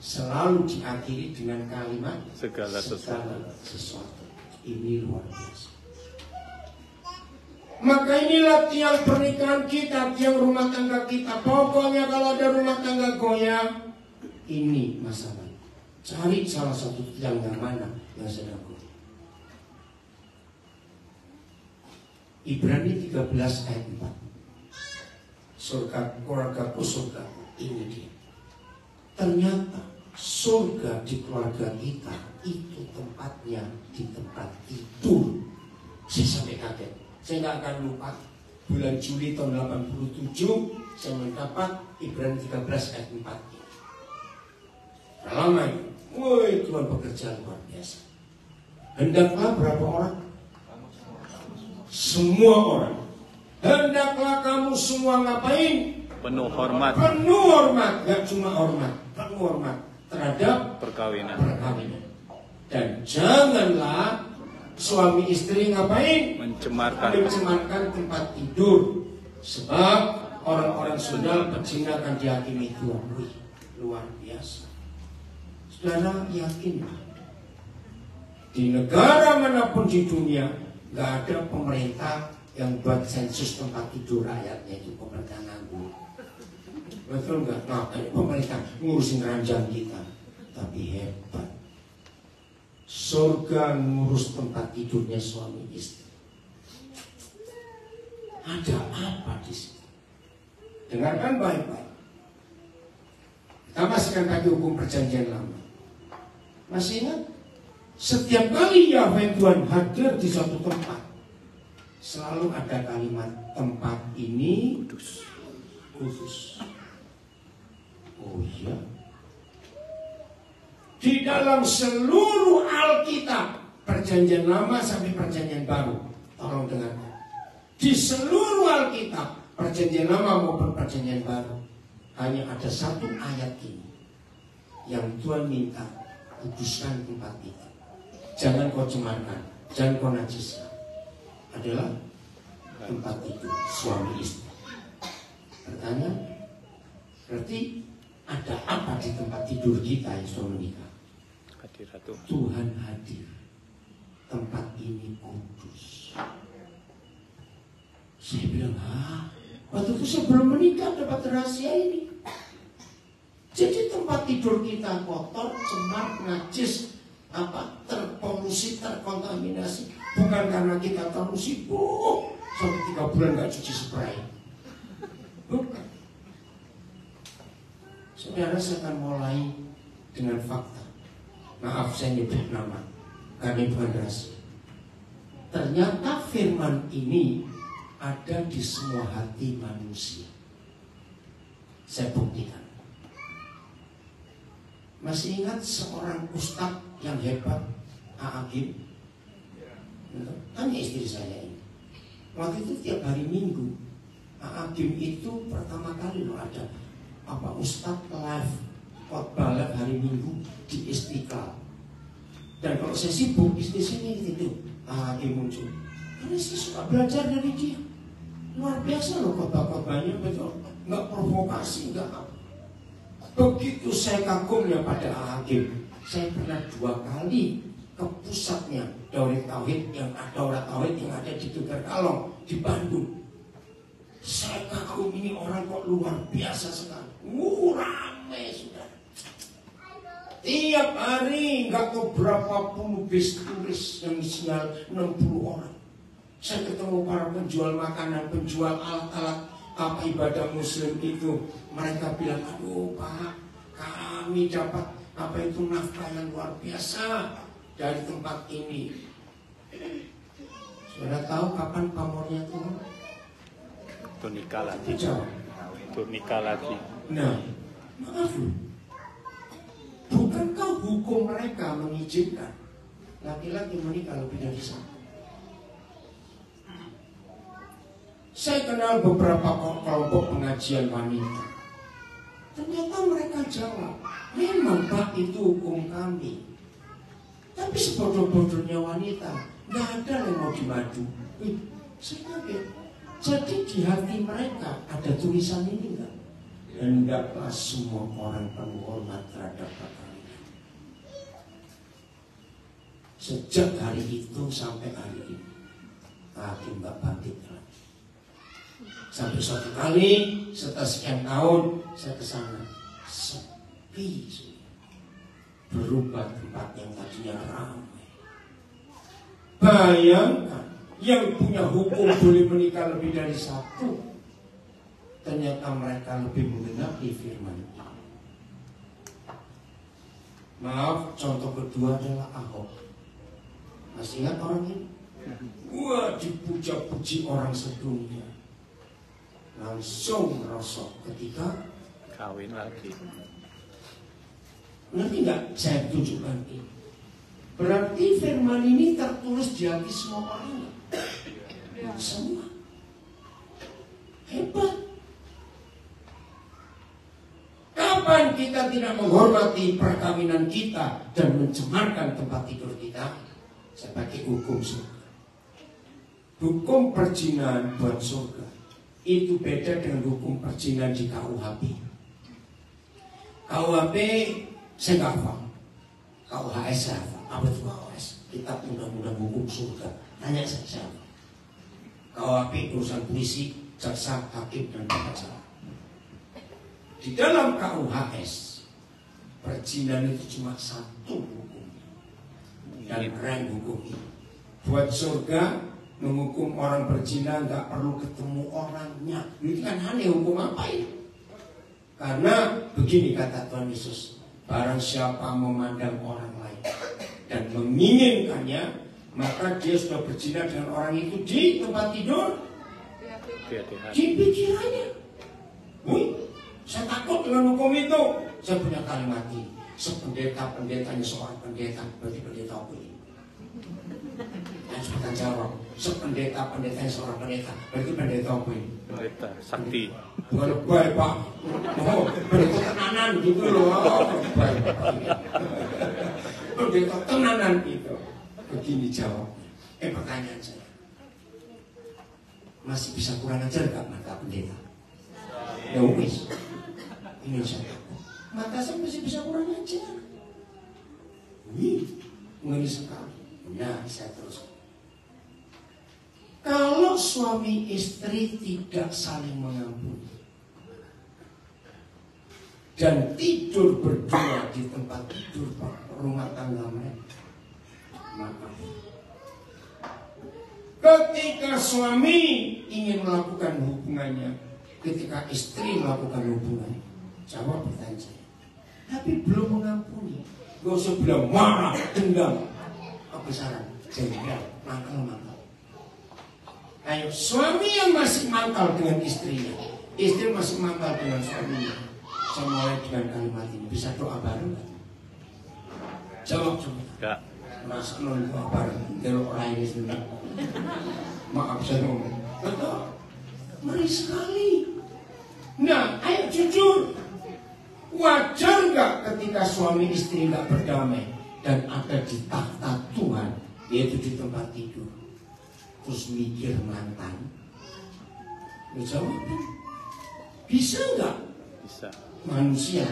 selalu diakhiri dengan kalimat Segala sesuatu. segala sesuatu. Ini luar biasa maka inilah tiang pernikahan kita, tiang rumah tangga kita. Pokoknya kalau ada rumah tangga goyang, ini masalah. Cari salah satu tiang yang mana yang sedang goyang. Ibrani 13 ayat 4. Surga, keluargaku surga, ini dia. Ternyata surga di keluarga kita itu tempatnya di tempat tidur. Saya sampai kaget. Saya nggak akan lupa bulan Juli tahun 87 saya mendapat Ibrani 13 ayat 4 Lama itu, woi Tuhan bekerja luar biasa. Hendaklah berapa orang? Semua orang. Hendaklah kamu semua ngapain? Penuh hormat Penuh hormat, gak cuma hormat, penuh hormat terhadap perkawinan. perkawinan. Dan janganlah suami istri ngapain? Mencemarkan. Mencemarkan tempat tidur. Sebab orang-orang Sunda pecina akan dihakimi Tuhan Wih, luar biasa. Saudara yakin? Di negara mana pun di dunia nggak ada pemerintah yang buat sensus tempat tidur rakyatnya itu pemerintah nganggur. Betul nggak? Nah, pemerintah ngurusin ranjang kita. Tapi hebat surga ngurus tempat tidurnya suami istri ada apa di situ? Dengarkan baik-baik. Kita masih akan pakai hukum perjanjian lama. Masih ingat? Setiap kali Yahweh Tuhan hadir di suatu tempat, selalu ada kalimat tempat ini kudus. khusus. Oh iya. Di dalam seluruh Alkitab, perjanjian lama sampai perjanjian baru. Tolong dengarkan. Di seluruh Alkitab, perjanjian lama maupun perjanjian baru, hanya ada satu ayat ini yang Tuhan minta kuduskan tempat itu. Jangan kau cemarkan, jangan kau najiskan. Adalah tempat itu suami istri. Pertanyaan, berarti ada apa di tempat tidur kita yang sudah menikah? Tuhan. Tuhan hadir. Tempat ini kudus. Saya bilang, ah, waktu itu saya belum menikah dapat rahasia ini. Jadi tempat tidur kita kotor, cemar, najis, apa terpolusi, terkontaminasi. Bukan karena kita terlalu sibuk sampai tiga bulan nggak cuci spray. Bukan. Saudara saya akan mulai dengan fakta. Maaf saya nyebut nama bukan rahasia. Ternyata firman ini ada di semua hati manusia. Saya buktikan. Masih ingat seorang ustadz yang hebat, Aagim? Tanya istri saya ini. Waktu itu tiap hari minggu, Aagim itu pertama kali loh ada apa ustadz live khotbah hari minggu di Istiqlal. Dan kalau saya sibuk, istri saya ini itu Aagim muncul. Karena saya suka belajar dari dia. Luar biasa loh khotbah-khotbahnya betul. Nggak provokasi, nggak apa. Begitu saya kagumnya pada Hakim, saya pernah dua kali ke pusatnya Daurat Tauhid yang Daurat Tauhid yang ada di Tugar Kalong di Bandung. Saya kagum ini orang kok luar biasa sekali. Rame sudah. Tiap hari nggak tahu berapa puluh bis turis yang isinya 60 orang. Saya ketemu para penjual makanan, penjual alat-alat apa ibadah muslim itu mereka bilang aduh pak kami dapat apa itu nafkah yang luar biasa dari tempat ini sudah tahu kapan pamornya turun Itu nikah lagi. Itu nikah lagi. nah maaf loh bukankah hukum mereka mengizinkan laki-laki menikah lebih dari satu Saya kenal beberapa kelompok pengajian wanita. Ternyata mereka jawab, memang Pak itu hukum kami. Tapi sebodoh-bodohnya wanita, nggak ada yang mau dimadu. Saya kaget. Jadi di hati mereka ada tulisan ini enggak? Hendaklah semua orang penuh hormat terhadap perkawinan. Sejak hari itu sampai hari ini, hakim nggak bangkit lagi. Sampai suatu kali setelah sekian tahun saya ke sana sepi berubah tempat yang tadinya ramai. Bayangkan yang punya hukum boleh menikah lebih dari satu, ternyata mereka lebih mengenapi firman. Maaf, contoh kedua adalah Ahok. Masih ingat orang ini? Wah, dipuja-puji orang sedunia langsung merosot ketika Kawin lagi. ngerti nggak saya tunjukkan ini Berarti firman ini tertulis di hati semua orang. Semua. Hebat. Kapan kita tidak menghormati perkawinan kita dan mencemarkan tempat tidur kita? Sebagai hukum surga. Hukum perjinahan buat surga itu beda dengan hukum perjinahan di KUHP. KUHP saya nggak paham. KUHS saya hafal. Apa itu KUHS? Kitab Undang-Undang Hukum Surga. Tanya siapa? KUHP urusan polisi, jaksa, hakim, dan pengacara. Di dalam KUHS, perjinan itu cuma satu hukum dan keren hukum. Buat surga menghukum orang berzina nggak perlu ketemu orangnya. Ini kan aneh hukum apa ini? Karena begini kata Tuhan Yesus, barang siapa memandang orang lain dan menginginkannya, maka dia sudah berzina dengan orang itu di tempat tidur di pikirannya. Wih, saya takut dengan hukum itu. Saya punya kalimat ini. Sependeta-pendetanya seorang pendeta, berarti pendeta apa ini? Dan cepetan jawab. Sependeta-pendetanya seorang pendeta, berarti pendeta apa ini? Pendeta sakti. Bukan lebay pak. Oh, pendeta tenanan gitu loh. Oh, Pak. Pendeta tenanan gitu. Begini jawab. Eh pertanyaan saya. Masih bisa kurang ajar gak mata pendeta? Ya wis. Ini saya. Mata saya masih bisa kurang ajar. Wih, ngeri sekali. Nah, saya terus. Kalau suami istri tidak saling mengampuni dan tidur berdua di tempat tidur rumah tangga mereka, maka ketika suami ingin melakukan hubungannya, ketika istri melakukan hubungan, jawab pertanyaan. Tapi belum mengampuni, gak usah bilang marah, dendam, apa saran? Jengkel, mangkal-mangkal. Ayo, suami yang masih mangkal dengan istrinya, istri masih mangkal dengan suaminya. Saya mulai dengan kalimat ini. Bisa doa bareng? Jawab coba. Enggak. Mas non doa bareng. Delok lain sendiri. Maaf saya ngomong. Betul. Ngeri sekali. Nah, ayo jujur. Wajar nggak ketika suami istri nggak berdamai dan ada di takhta Tuhan, yaitu di tempat tidur. Terus mikir mantan. Jawab bisa nggak? Bisa. manusia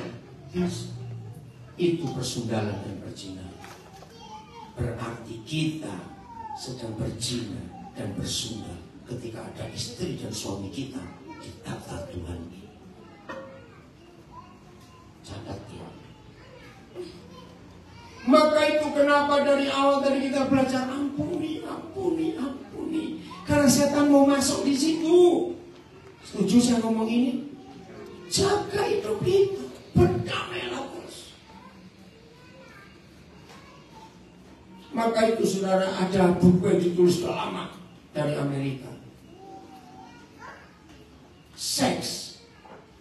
bisa itu persundalan dan perzinahan berarti kita sedang berzina dan bersundal ketika ada istri dan suami kita di tata Tuhan ini catat ya maka itu kenapa dari awal tadi kita belajar ampuni, ampuni, ampuni. Karena setan mau masuk di situ. Setuju saya ngomong ini? Jaga hidup kita, berdamailah terus. Maka itu saudara ada buku yang ditulis lama dari Amerika. Seks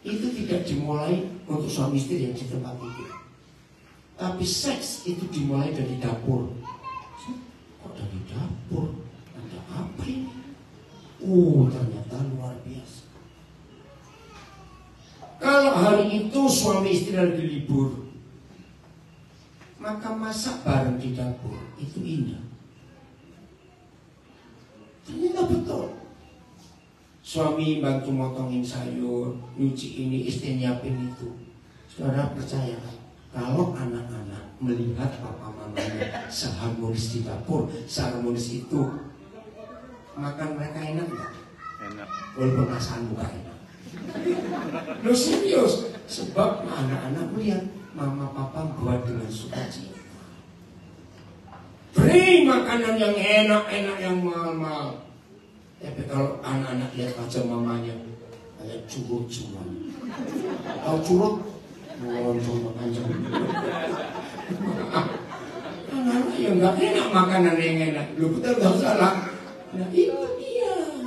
itu tidak dimulai untuk suami istri yang di tempat tidur. Tapi seks itu dimulai dari dapur. Kok dari dapur? Ada apa ini? Oh, ternyata luar biasa. Kalau hari itu suami istri lagi libur, maka masak bareng di dapur itu indah. Ternyata betul. Suami bantu motongin sayur, nyuci ini, istri nyiapin itu. Saudara percaya kalau anak-anak melihat papa mamanya seharmonis di dapur, seharmonis itu, makan mereka enak nggak? Enak. Walaupun perasaan bukan enak. Lo serius? Sebab anak-anak melihat mama papa buat dengan sukacita. Beri makanan yang enak-enak yang mahal-mahal. Tapi kalau anak-anak lihat wajah mamanya kayak curut-curut. Tahu curut? Lontong panjang. Anak-anak yang nggak enak makanan yang enak. Lu betul nggak salah. Nah itu dia.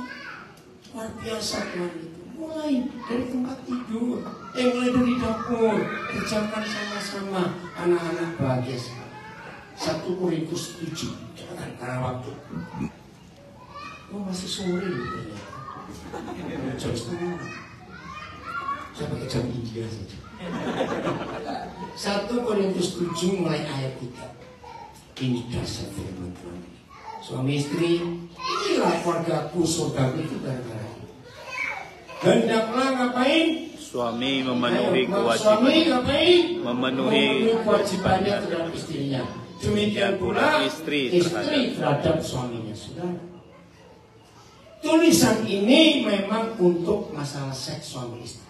Luar biasa Tuhan itu. Mulai dari tempat tidur. Eh mulai dari dapur. Kerjakan sama-sama. Anak-anak bahagia. Satu Korintus 7 Cepetan karena waktu Oh masih sore loh ternyata Jam setengah Saya pakai jam India saja Satu Korintus 7 mulai ayat 3 Ini dasar firman Tuhan Suami istri Inilah keluargaku surgaku itu gara-gara. Hendaklah ngapain? Suami memenuhi Ayo, Suami kewajiban ngapain? Memenuhi kewajibannya terhadap istrinya. Demikian pula Istri istri terhadap suaminya. Saudara. Tulisan ini memang untuk masalah seks suami istri.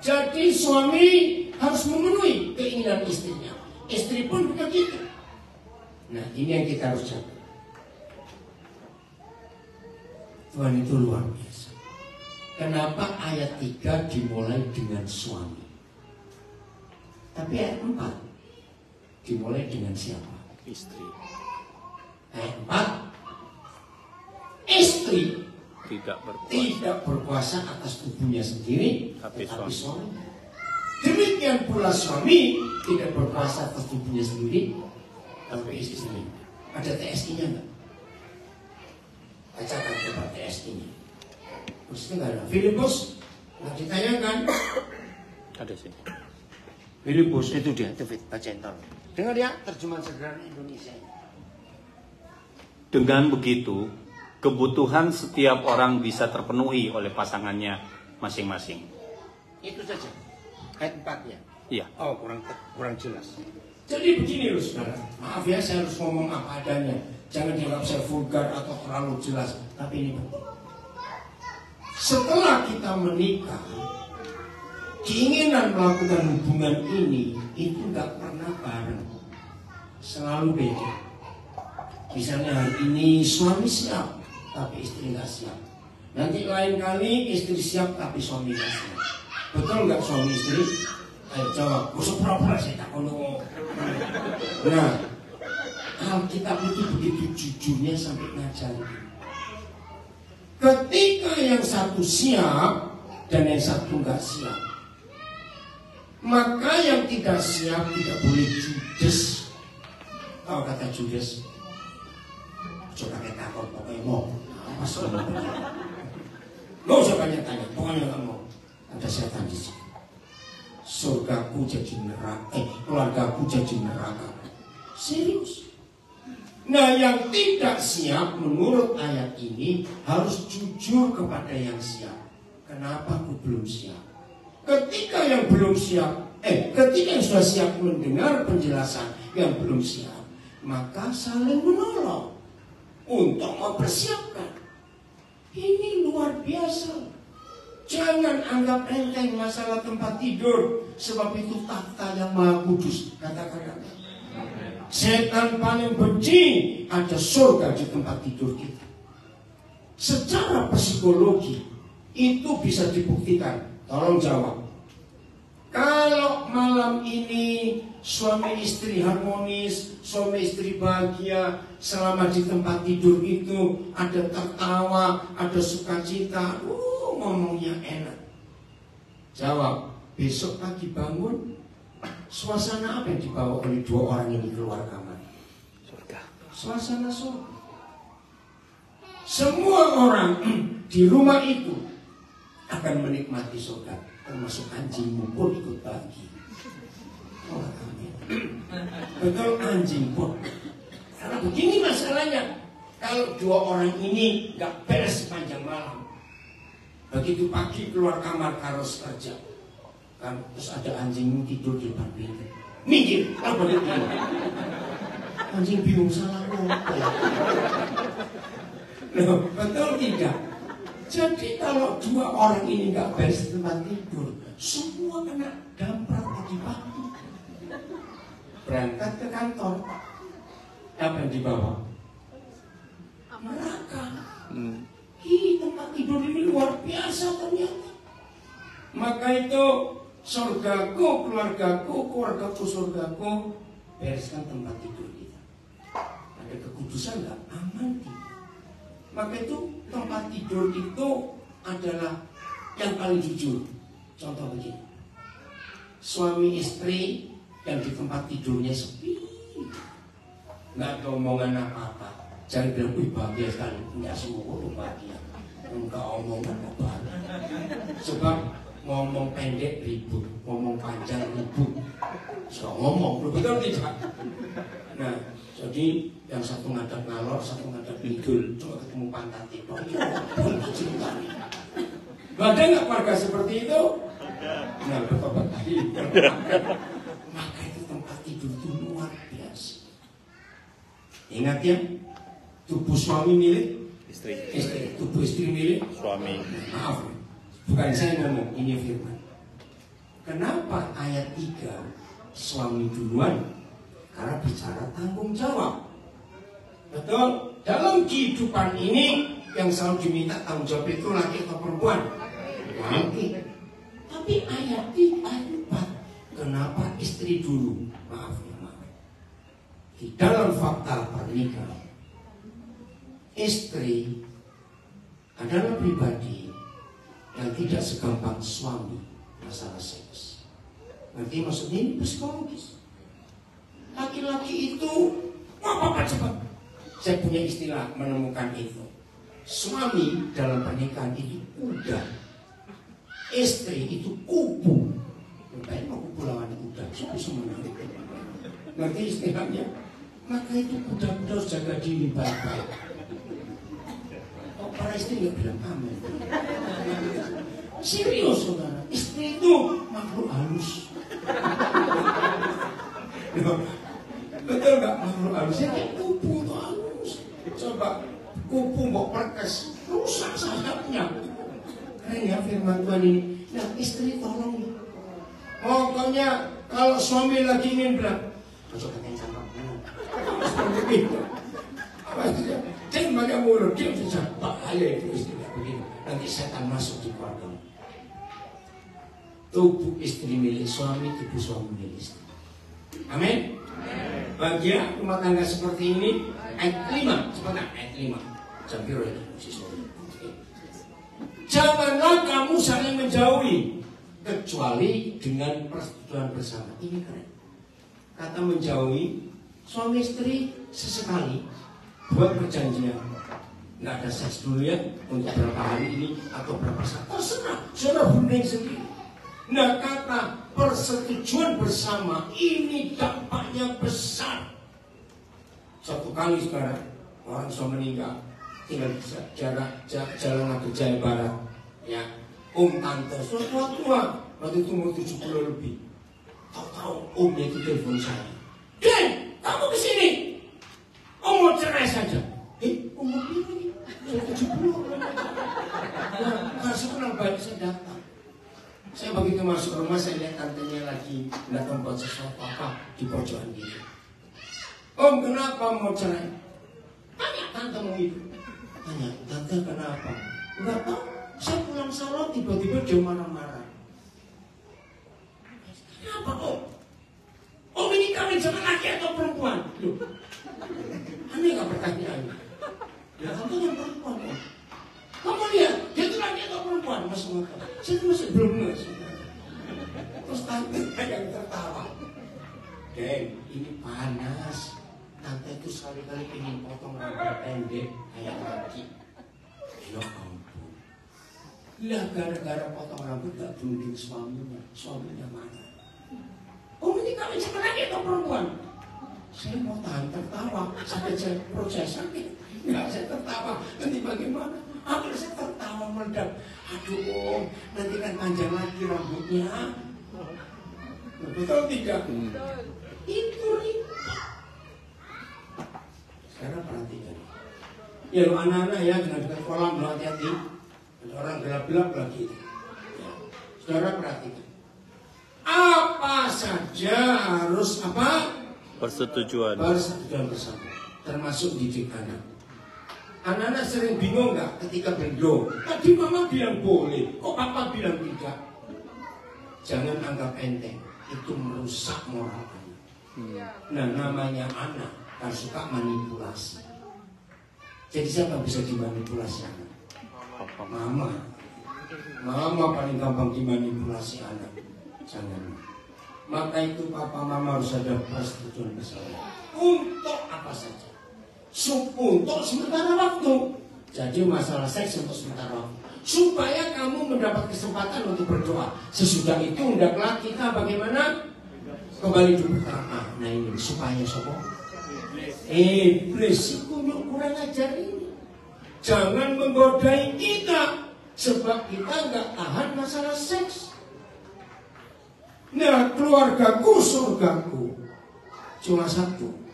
Jadi suami harus memenuhi keinginan istrinya. Istri pun begitu. Nah ini yang kita harus jaga. Tuhan itu luar biasa. Kenapa ayat 3 dimulai dengan suami? Tapi ayat 4 dimulai dengan siapa? istri. Ayat 4 Istri Tidak berkuasa. tidak berkuasa atas tubuhnya sendiri Tapi tetapi suami. suami. Demikian pula suami tidak berkuasa atas tubuhnya sendiri tapi istri. Ada TSI-nya enggak? Bacakan coba TSI-nya. Maksudnya enggak ada. Filipus nggak ditanyakan. Ada sih. Filipus itu dia, David bacain tolong. Dengar ya terjemahan sederhana Indonesia. Dengan begitu, kebutuhan setiap orang bisa terpenuhi oleh pasangannya masing-masing. Itu saja. Ayat 4-nya. Iya. Oh, kurang kurang jelas. Jadi begini loh saudara. Maaf ya saya harus ngomong apa adanya. Jangan dianggap saya vulgar atau terlalu jelas. Tapi ini penting. Setelah kita menikah, keinginan melakukan hubungan ini itu nggak pernah bareng. Selalu beda. Misalnya hari ini suami siap, tapi istri nggak siap. Nanti lain kali istri siap, tapi suami nggak siap. Betul nggak suami istri? Ayo jawab. Usah pura-pura saya tak. Nah, Alkitab itu begitu jujurnya sampai ngajarin. Ketika yang satu siap dan yang satu nggak siap, maka yang tidak siap tidak boleh judes. Tahu kata judes? Coba kita takut pokoknya mau. Sebenarnya? Gak usah banyak tanya, pokoknya nggak mau. Ada setan di sini. Surgaku jadi neraka, eh keluargaku jadi neraka. Serius. Nah yang tidak siap menurut ayat ini harus jujur kepada yang siap. Kenapa aku belum siap? Ketika yang belum siap, eh ketika yang sudah siap mendengar penjelasan yang belum siap, maka saling menolong untuk mempersiapkan. Ini luar biasa. Jangan anggap enteng masalah tempat tidur, sebab itu takhta yang maha kudus. Katakan? Setan paling benci ada surga di tempat tidur kita. Secara psikologi itu bisa dibuktikan. Tolong jawab. Kalau malam ini suami istri harmonis, suami istri bahagia, selama di tempat tidur itu ada tertawa, ada sukacita, uh, ngomongnya enak. Jawab, besok pagi bangun, suasana apa yang dibawa oleh dua orang ini keluar kamar? Surga. Suasana surga. Semua orang (clears throat) di rumah itu akan menikmati surga, termasuk anjingmu pun ikut bagi. Oh. Betul anjing pun. Karena begini masalahnya. Kalau dua orang ini nggak beres sepanjang malam, begitu pagi keluar kamar harus kerja, kan terus ada anjing tidur di depan pintu. Minggir, apa dia? Anjing bingung salah ya? Loh, betul tidak? Jadi kalau dua orang ini nggak beres di tempat tidur, semua kena damprat pagi-pagi. Berangkat ke kantor, apa yang dibawa? Neraka. Hmm. Ih, tempat tidur ini luar biasa ternyata. Maka itu surgaku, keluargaku, keluargaku, surgaku, bereskan tempat tidur kita. Ada kekudusan nggak? Aman tidak. Maka itu tempat tidur itu adalah yang paling jujur. Contoh begini. Suami istri yang di tempat tidurnya sepi. nggak ada omongan apa-apa. Jangan bilang, wih bahagia sekali. Nggak semua orang bahagia. Enggak omongan apa Sebab ngomong pendek ribut, ngomong panjang ribut. So ngomong, betul tidak? Nah, jadi yang satu ngadap ngalor, satu ngadap ngidul, cuma ketemu pantat itu. Nggak ada nggak keluarga seperti itu? Nah, bertobat tadi. Maka itu tempat tidur itu luar biasa. Ingat ya, tubuh suami milik Istri, istri, tubuh istri milik suami. Maaf, bukan saya ngomong, ini firman. Kenapa ayat 3 suami duluan? Karena bicara tanggung jawab. Betul? Dalam kehidupan ini yang selalu diminta tanggung jawab itu laki atau perempuan? Laki. Tapi ayat 3 ayat 4 kenapa istri dulu? Maaf ya, maaf. Di dalam fakta pernikahan istri adalah pribadi yang tidak segampang suami masalah seks. Nanti maksudnya ini psikologis. Laki-laki itu apa cepat. Saya punya istilah menemukan itu. Suami dalam pernikahan itu kuda. Istri itu kubu. Baik mau kubu lawan kuda. Suku semua. Nanti istilahnya. Maka itu kuda-kuda harus jaga diri baik-baik. Kok para istri nggak bilang amin? Serius saudara, istri itu makhluk halus. (laughs) Betul nggak makhluk halusnya kupu itu halus. Coba kupu mau perkes, rusak sayapnya. Keren ya firman Tuhan ini. Nah istri tolong. Pokoknya kalau suami lagi ingin bilang, masuk ke itu. Maksudnya, Jangan banyak mulut, dia bisa bahaya itu istilah begitu. Nanti setan masuk di keluarga. Tubuh istri milik suami, tubuh suami milik istri. Amin. Bahagia rumah tangga seperti ini ayat 5 sebentar ayat 5 Jambiro ini Janganlah kamu saling menjauhi kecuali dengan persetujuan bersama. Ini keren. Kata menjauhi suami istri sesekali buat perjanjian. Nggak ada seks dulu ya untuk berapa hari ini atau berapa saat. Terserah, saudara Brunei sendiri. Nah kata persetujuan bersama ini dampaknya besar. Satu kali sekarang orang sudah meninggal. Tinggal jarak ja- jalan Naga Jaya Barat ya. Om tante sudah tua waktu itu umur 70 lebih. Tahu-tahu omnya itu telepon saya. Den kamu ke sini om mau cerai saja. Eh umur ini? Saya 70 nah kasih kenal baik datang saya begitu masuk rumah saya lihat tantenya lagi datang buat sesuatu apa di pojokan gitu Om kenapa mau cerai? Tanya tante mau itu. Tanya tante kenapa? Enggak tahu. Saya pulang salon tiba-tiba dia marah-marah. Kenapa om? Om ini kawin sama laki atau perempuan? Loh, aneh nggak pertanyaannya? Ya tante yang perempuan om. Kamu dia itu laki atau perempuan? Mas Maka. Saya masih belum ngerti. Terus tante yang tertawa. Den, ini panas. Tante itu sekali-kali ingin potong rambut pendek kayak laki. Ya ampun. Lah gara-gara potong rambut gak berunding suaminya. Suaminya mana? Oh ini kawin sama laki atau perempuan? Saya mau tahan tertawa sampai saya proses sakit. Enggak saya tertawa. Nanti bagaimana? Akhirnya saya tertawa meledak. Aduh om, nanti kan panjang lagi rambutnya. Betul tidak? Itu ribet. Sekarang perhatikan. Ya lu anak-anak ya dengan dekat kolam lu hati-hati. Ada orang gelap-gelap lagi. Ya. Saudara perhatikan. Apa saja harus apa? Persetujuan. Persetujuan bersama. Termasuk didik anak. Anak-anak sering bingung nggak ketika berdoa? Tadi mama bilang boleh, kok papa bilang tidak? Jangan anggap enteng, itu merusak moral anak. Nah namanya anak kan suka manipulasi. Jadi siapa bisa dimanipulasi anak? Mama. Mama paling gampang dimanipulasi anak. Jangan. maka itu papa mama harus ada persetujuan bersama. Untuk apa saja? Untuk sementara waktu. Jadi masalah seks untuk sementara waktu. Supaya kamu mendapat kesempatan untuk berdoa. Sesudah itu hendaklah kita bagaimana? Kembali dulu Ah, Nah ini supaya sopo. Iblis itu kurang ajar ini. Jangan menggodai kita. Sebab kita nggak tahan masalah seks. Nah, keluargaku, surgaku. Cuma satu.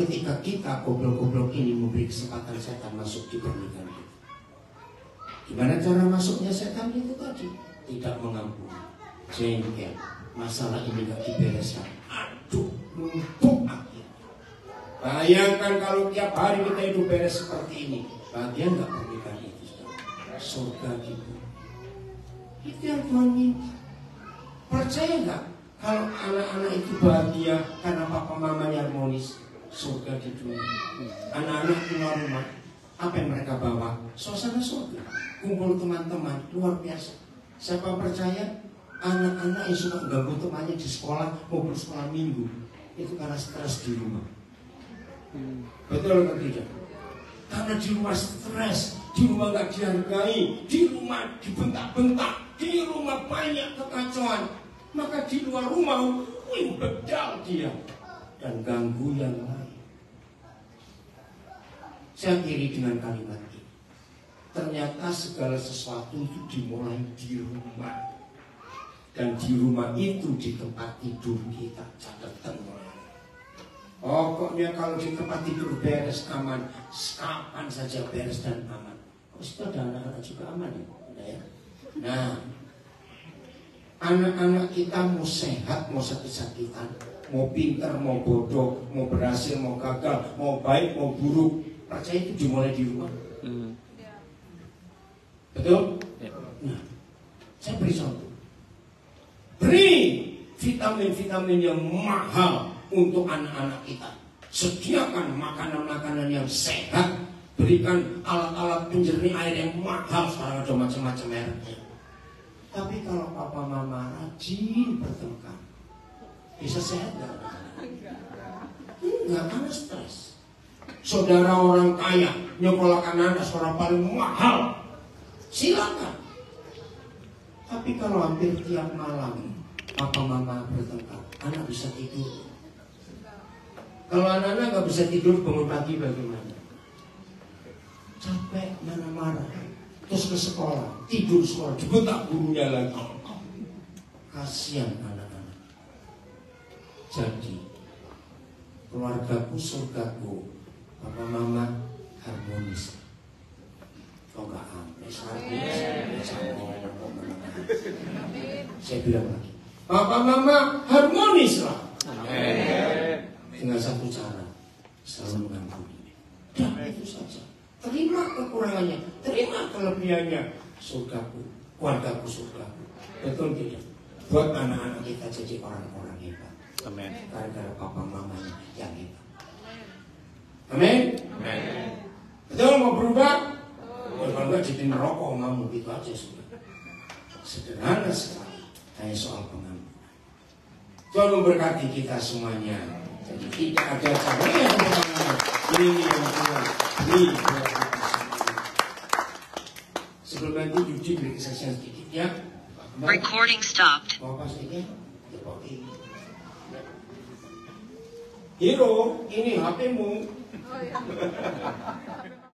Ketika kita goblok-goblok ini memberi kesempatan setan masuk di pernikahan kita. Gimana cara masuknya setan itu tadi? Tidak mengampuni. Jengkel. Masalah ini nggak dibereskan. Aduh, numpuk akhirnya. Bayangkan kalau tiap hari kita hidup beres seperti ini. Bagian nggak pernikahan itu? Surga gitu. Itu yang Tuhan minta. Percaya nggak kalau anak-anak itu bahagia karena papa mamanya harmonis surga di dunia. Anak-anak keluar rumah, apa yang mereka bawa? Suasana surga. Kumpul teman-teman, luar biasa. Siapa percaya anak-anak yang suka ganggu temannya di sekolah maupun sekolah minggu itu karena stres di rumah. Betul atau tidak? Karena di rumah stres, di rumah nggak dihargai, di rumah dibentak-bentak, di rumah banyak kekacauan. Maka di luar rumah, wih bedal dia dan ganggu yang lain. Saya akhiri dengan kalimat ini. Ternyata segala sesuatu itu dimulai di rumah. Dan di rumah itu di tempat tidur kita catatan mulai. Pokoknya kalau di tempat tidur beres aman, kapan saja beres dan aman. Oh, itu ada anak-anak juga aman ya? Ya? Nah, anak-anak kita mau sehat, mau sakit-sakitan, mau pintar, mau bodoh, mau berhasil, mau gagal, mau baik, mau buruk. Percaya itu dimulai di rumah. Hmm. Betul? Ya. Nah, saya beri contoh. Beri vitamin-vitamin yang mahal untuk anak-anak kita. Sediakan makanan-makanan yang sehat. Berikan alat-alat penjernih air yang mahal. Sekarang ada macam-macam mereknya. Tapi kalau papa mama rajin bertengkar, bisa sehat nggak? Enggak, karena stres. Saudara orang kaya nyekolahkan anak sekolah paling mahal, silakan. Tapi kalau hampir tiap malam papa mama bertengkar, anak bisa tidur. Kalau anak-anak nggak bisa tidur bangun pagi bagaimana? Capek mana marah, terus ke sekolah, tidur sekolah, dibentak gurunya lagi. Kasihan. Jadi keluargaku surgaku, papa mama harmonis. Kok nggak harmonis? Harmonis. Saya bilang lagi, papa mama harmonis lah. Dengan satu cara, selalu mengampuni. Dan itu saja. Terima kekurangannya, terima kelebihannya. Surgaku, keluargaku surgaku. Betul tidak? Buat anak-anak kita jadi orang-orang. Amin. Gara-gara papa mamanya yang hebat. Amin. Amin. Betul mau berubah? Ya, kalau enggak jadi merokok kamu gitu aja sudah. Sederhana sekali. Hanya soal pengampunan. Tuhan memberkati kita semuanya. Jadi tidak ada cara yang pertama. Ini yang Tuhan beri. Sebelum nanti Yudi beri kesaksian sedikit ya. Recording stopped. Mau apa sedikit? Ya pakai. Hero, ini HP-mu. Oh ya. (laughs)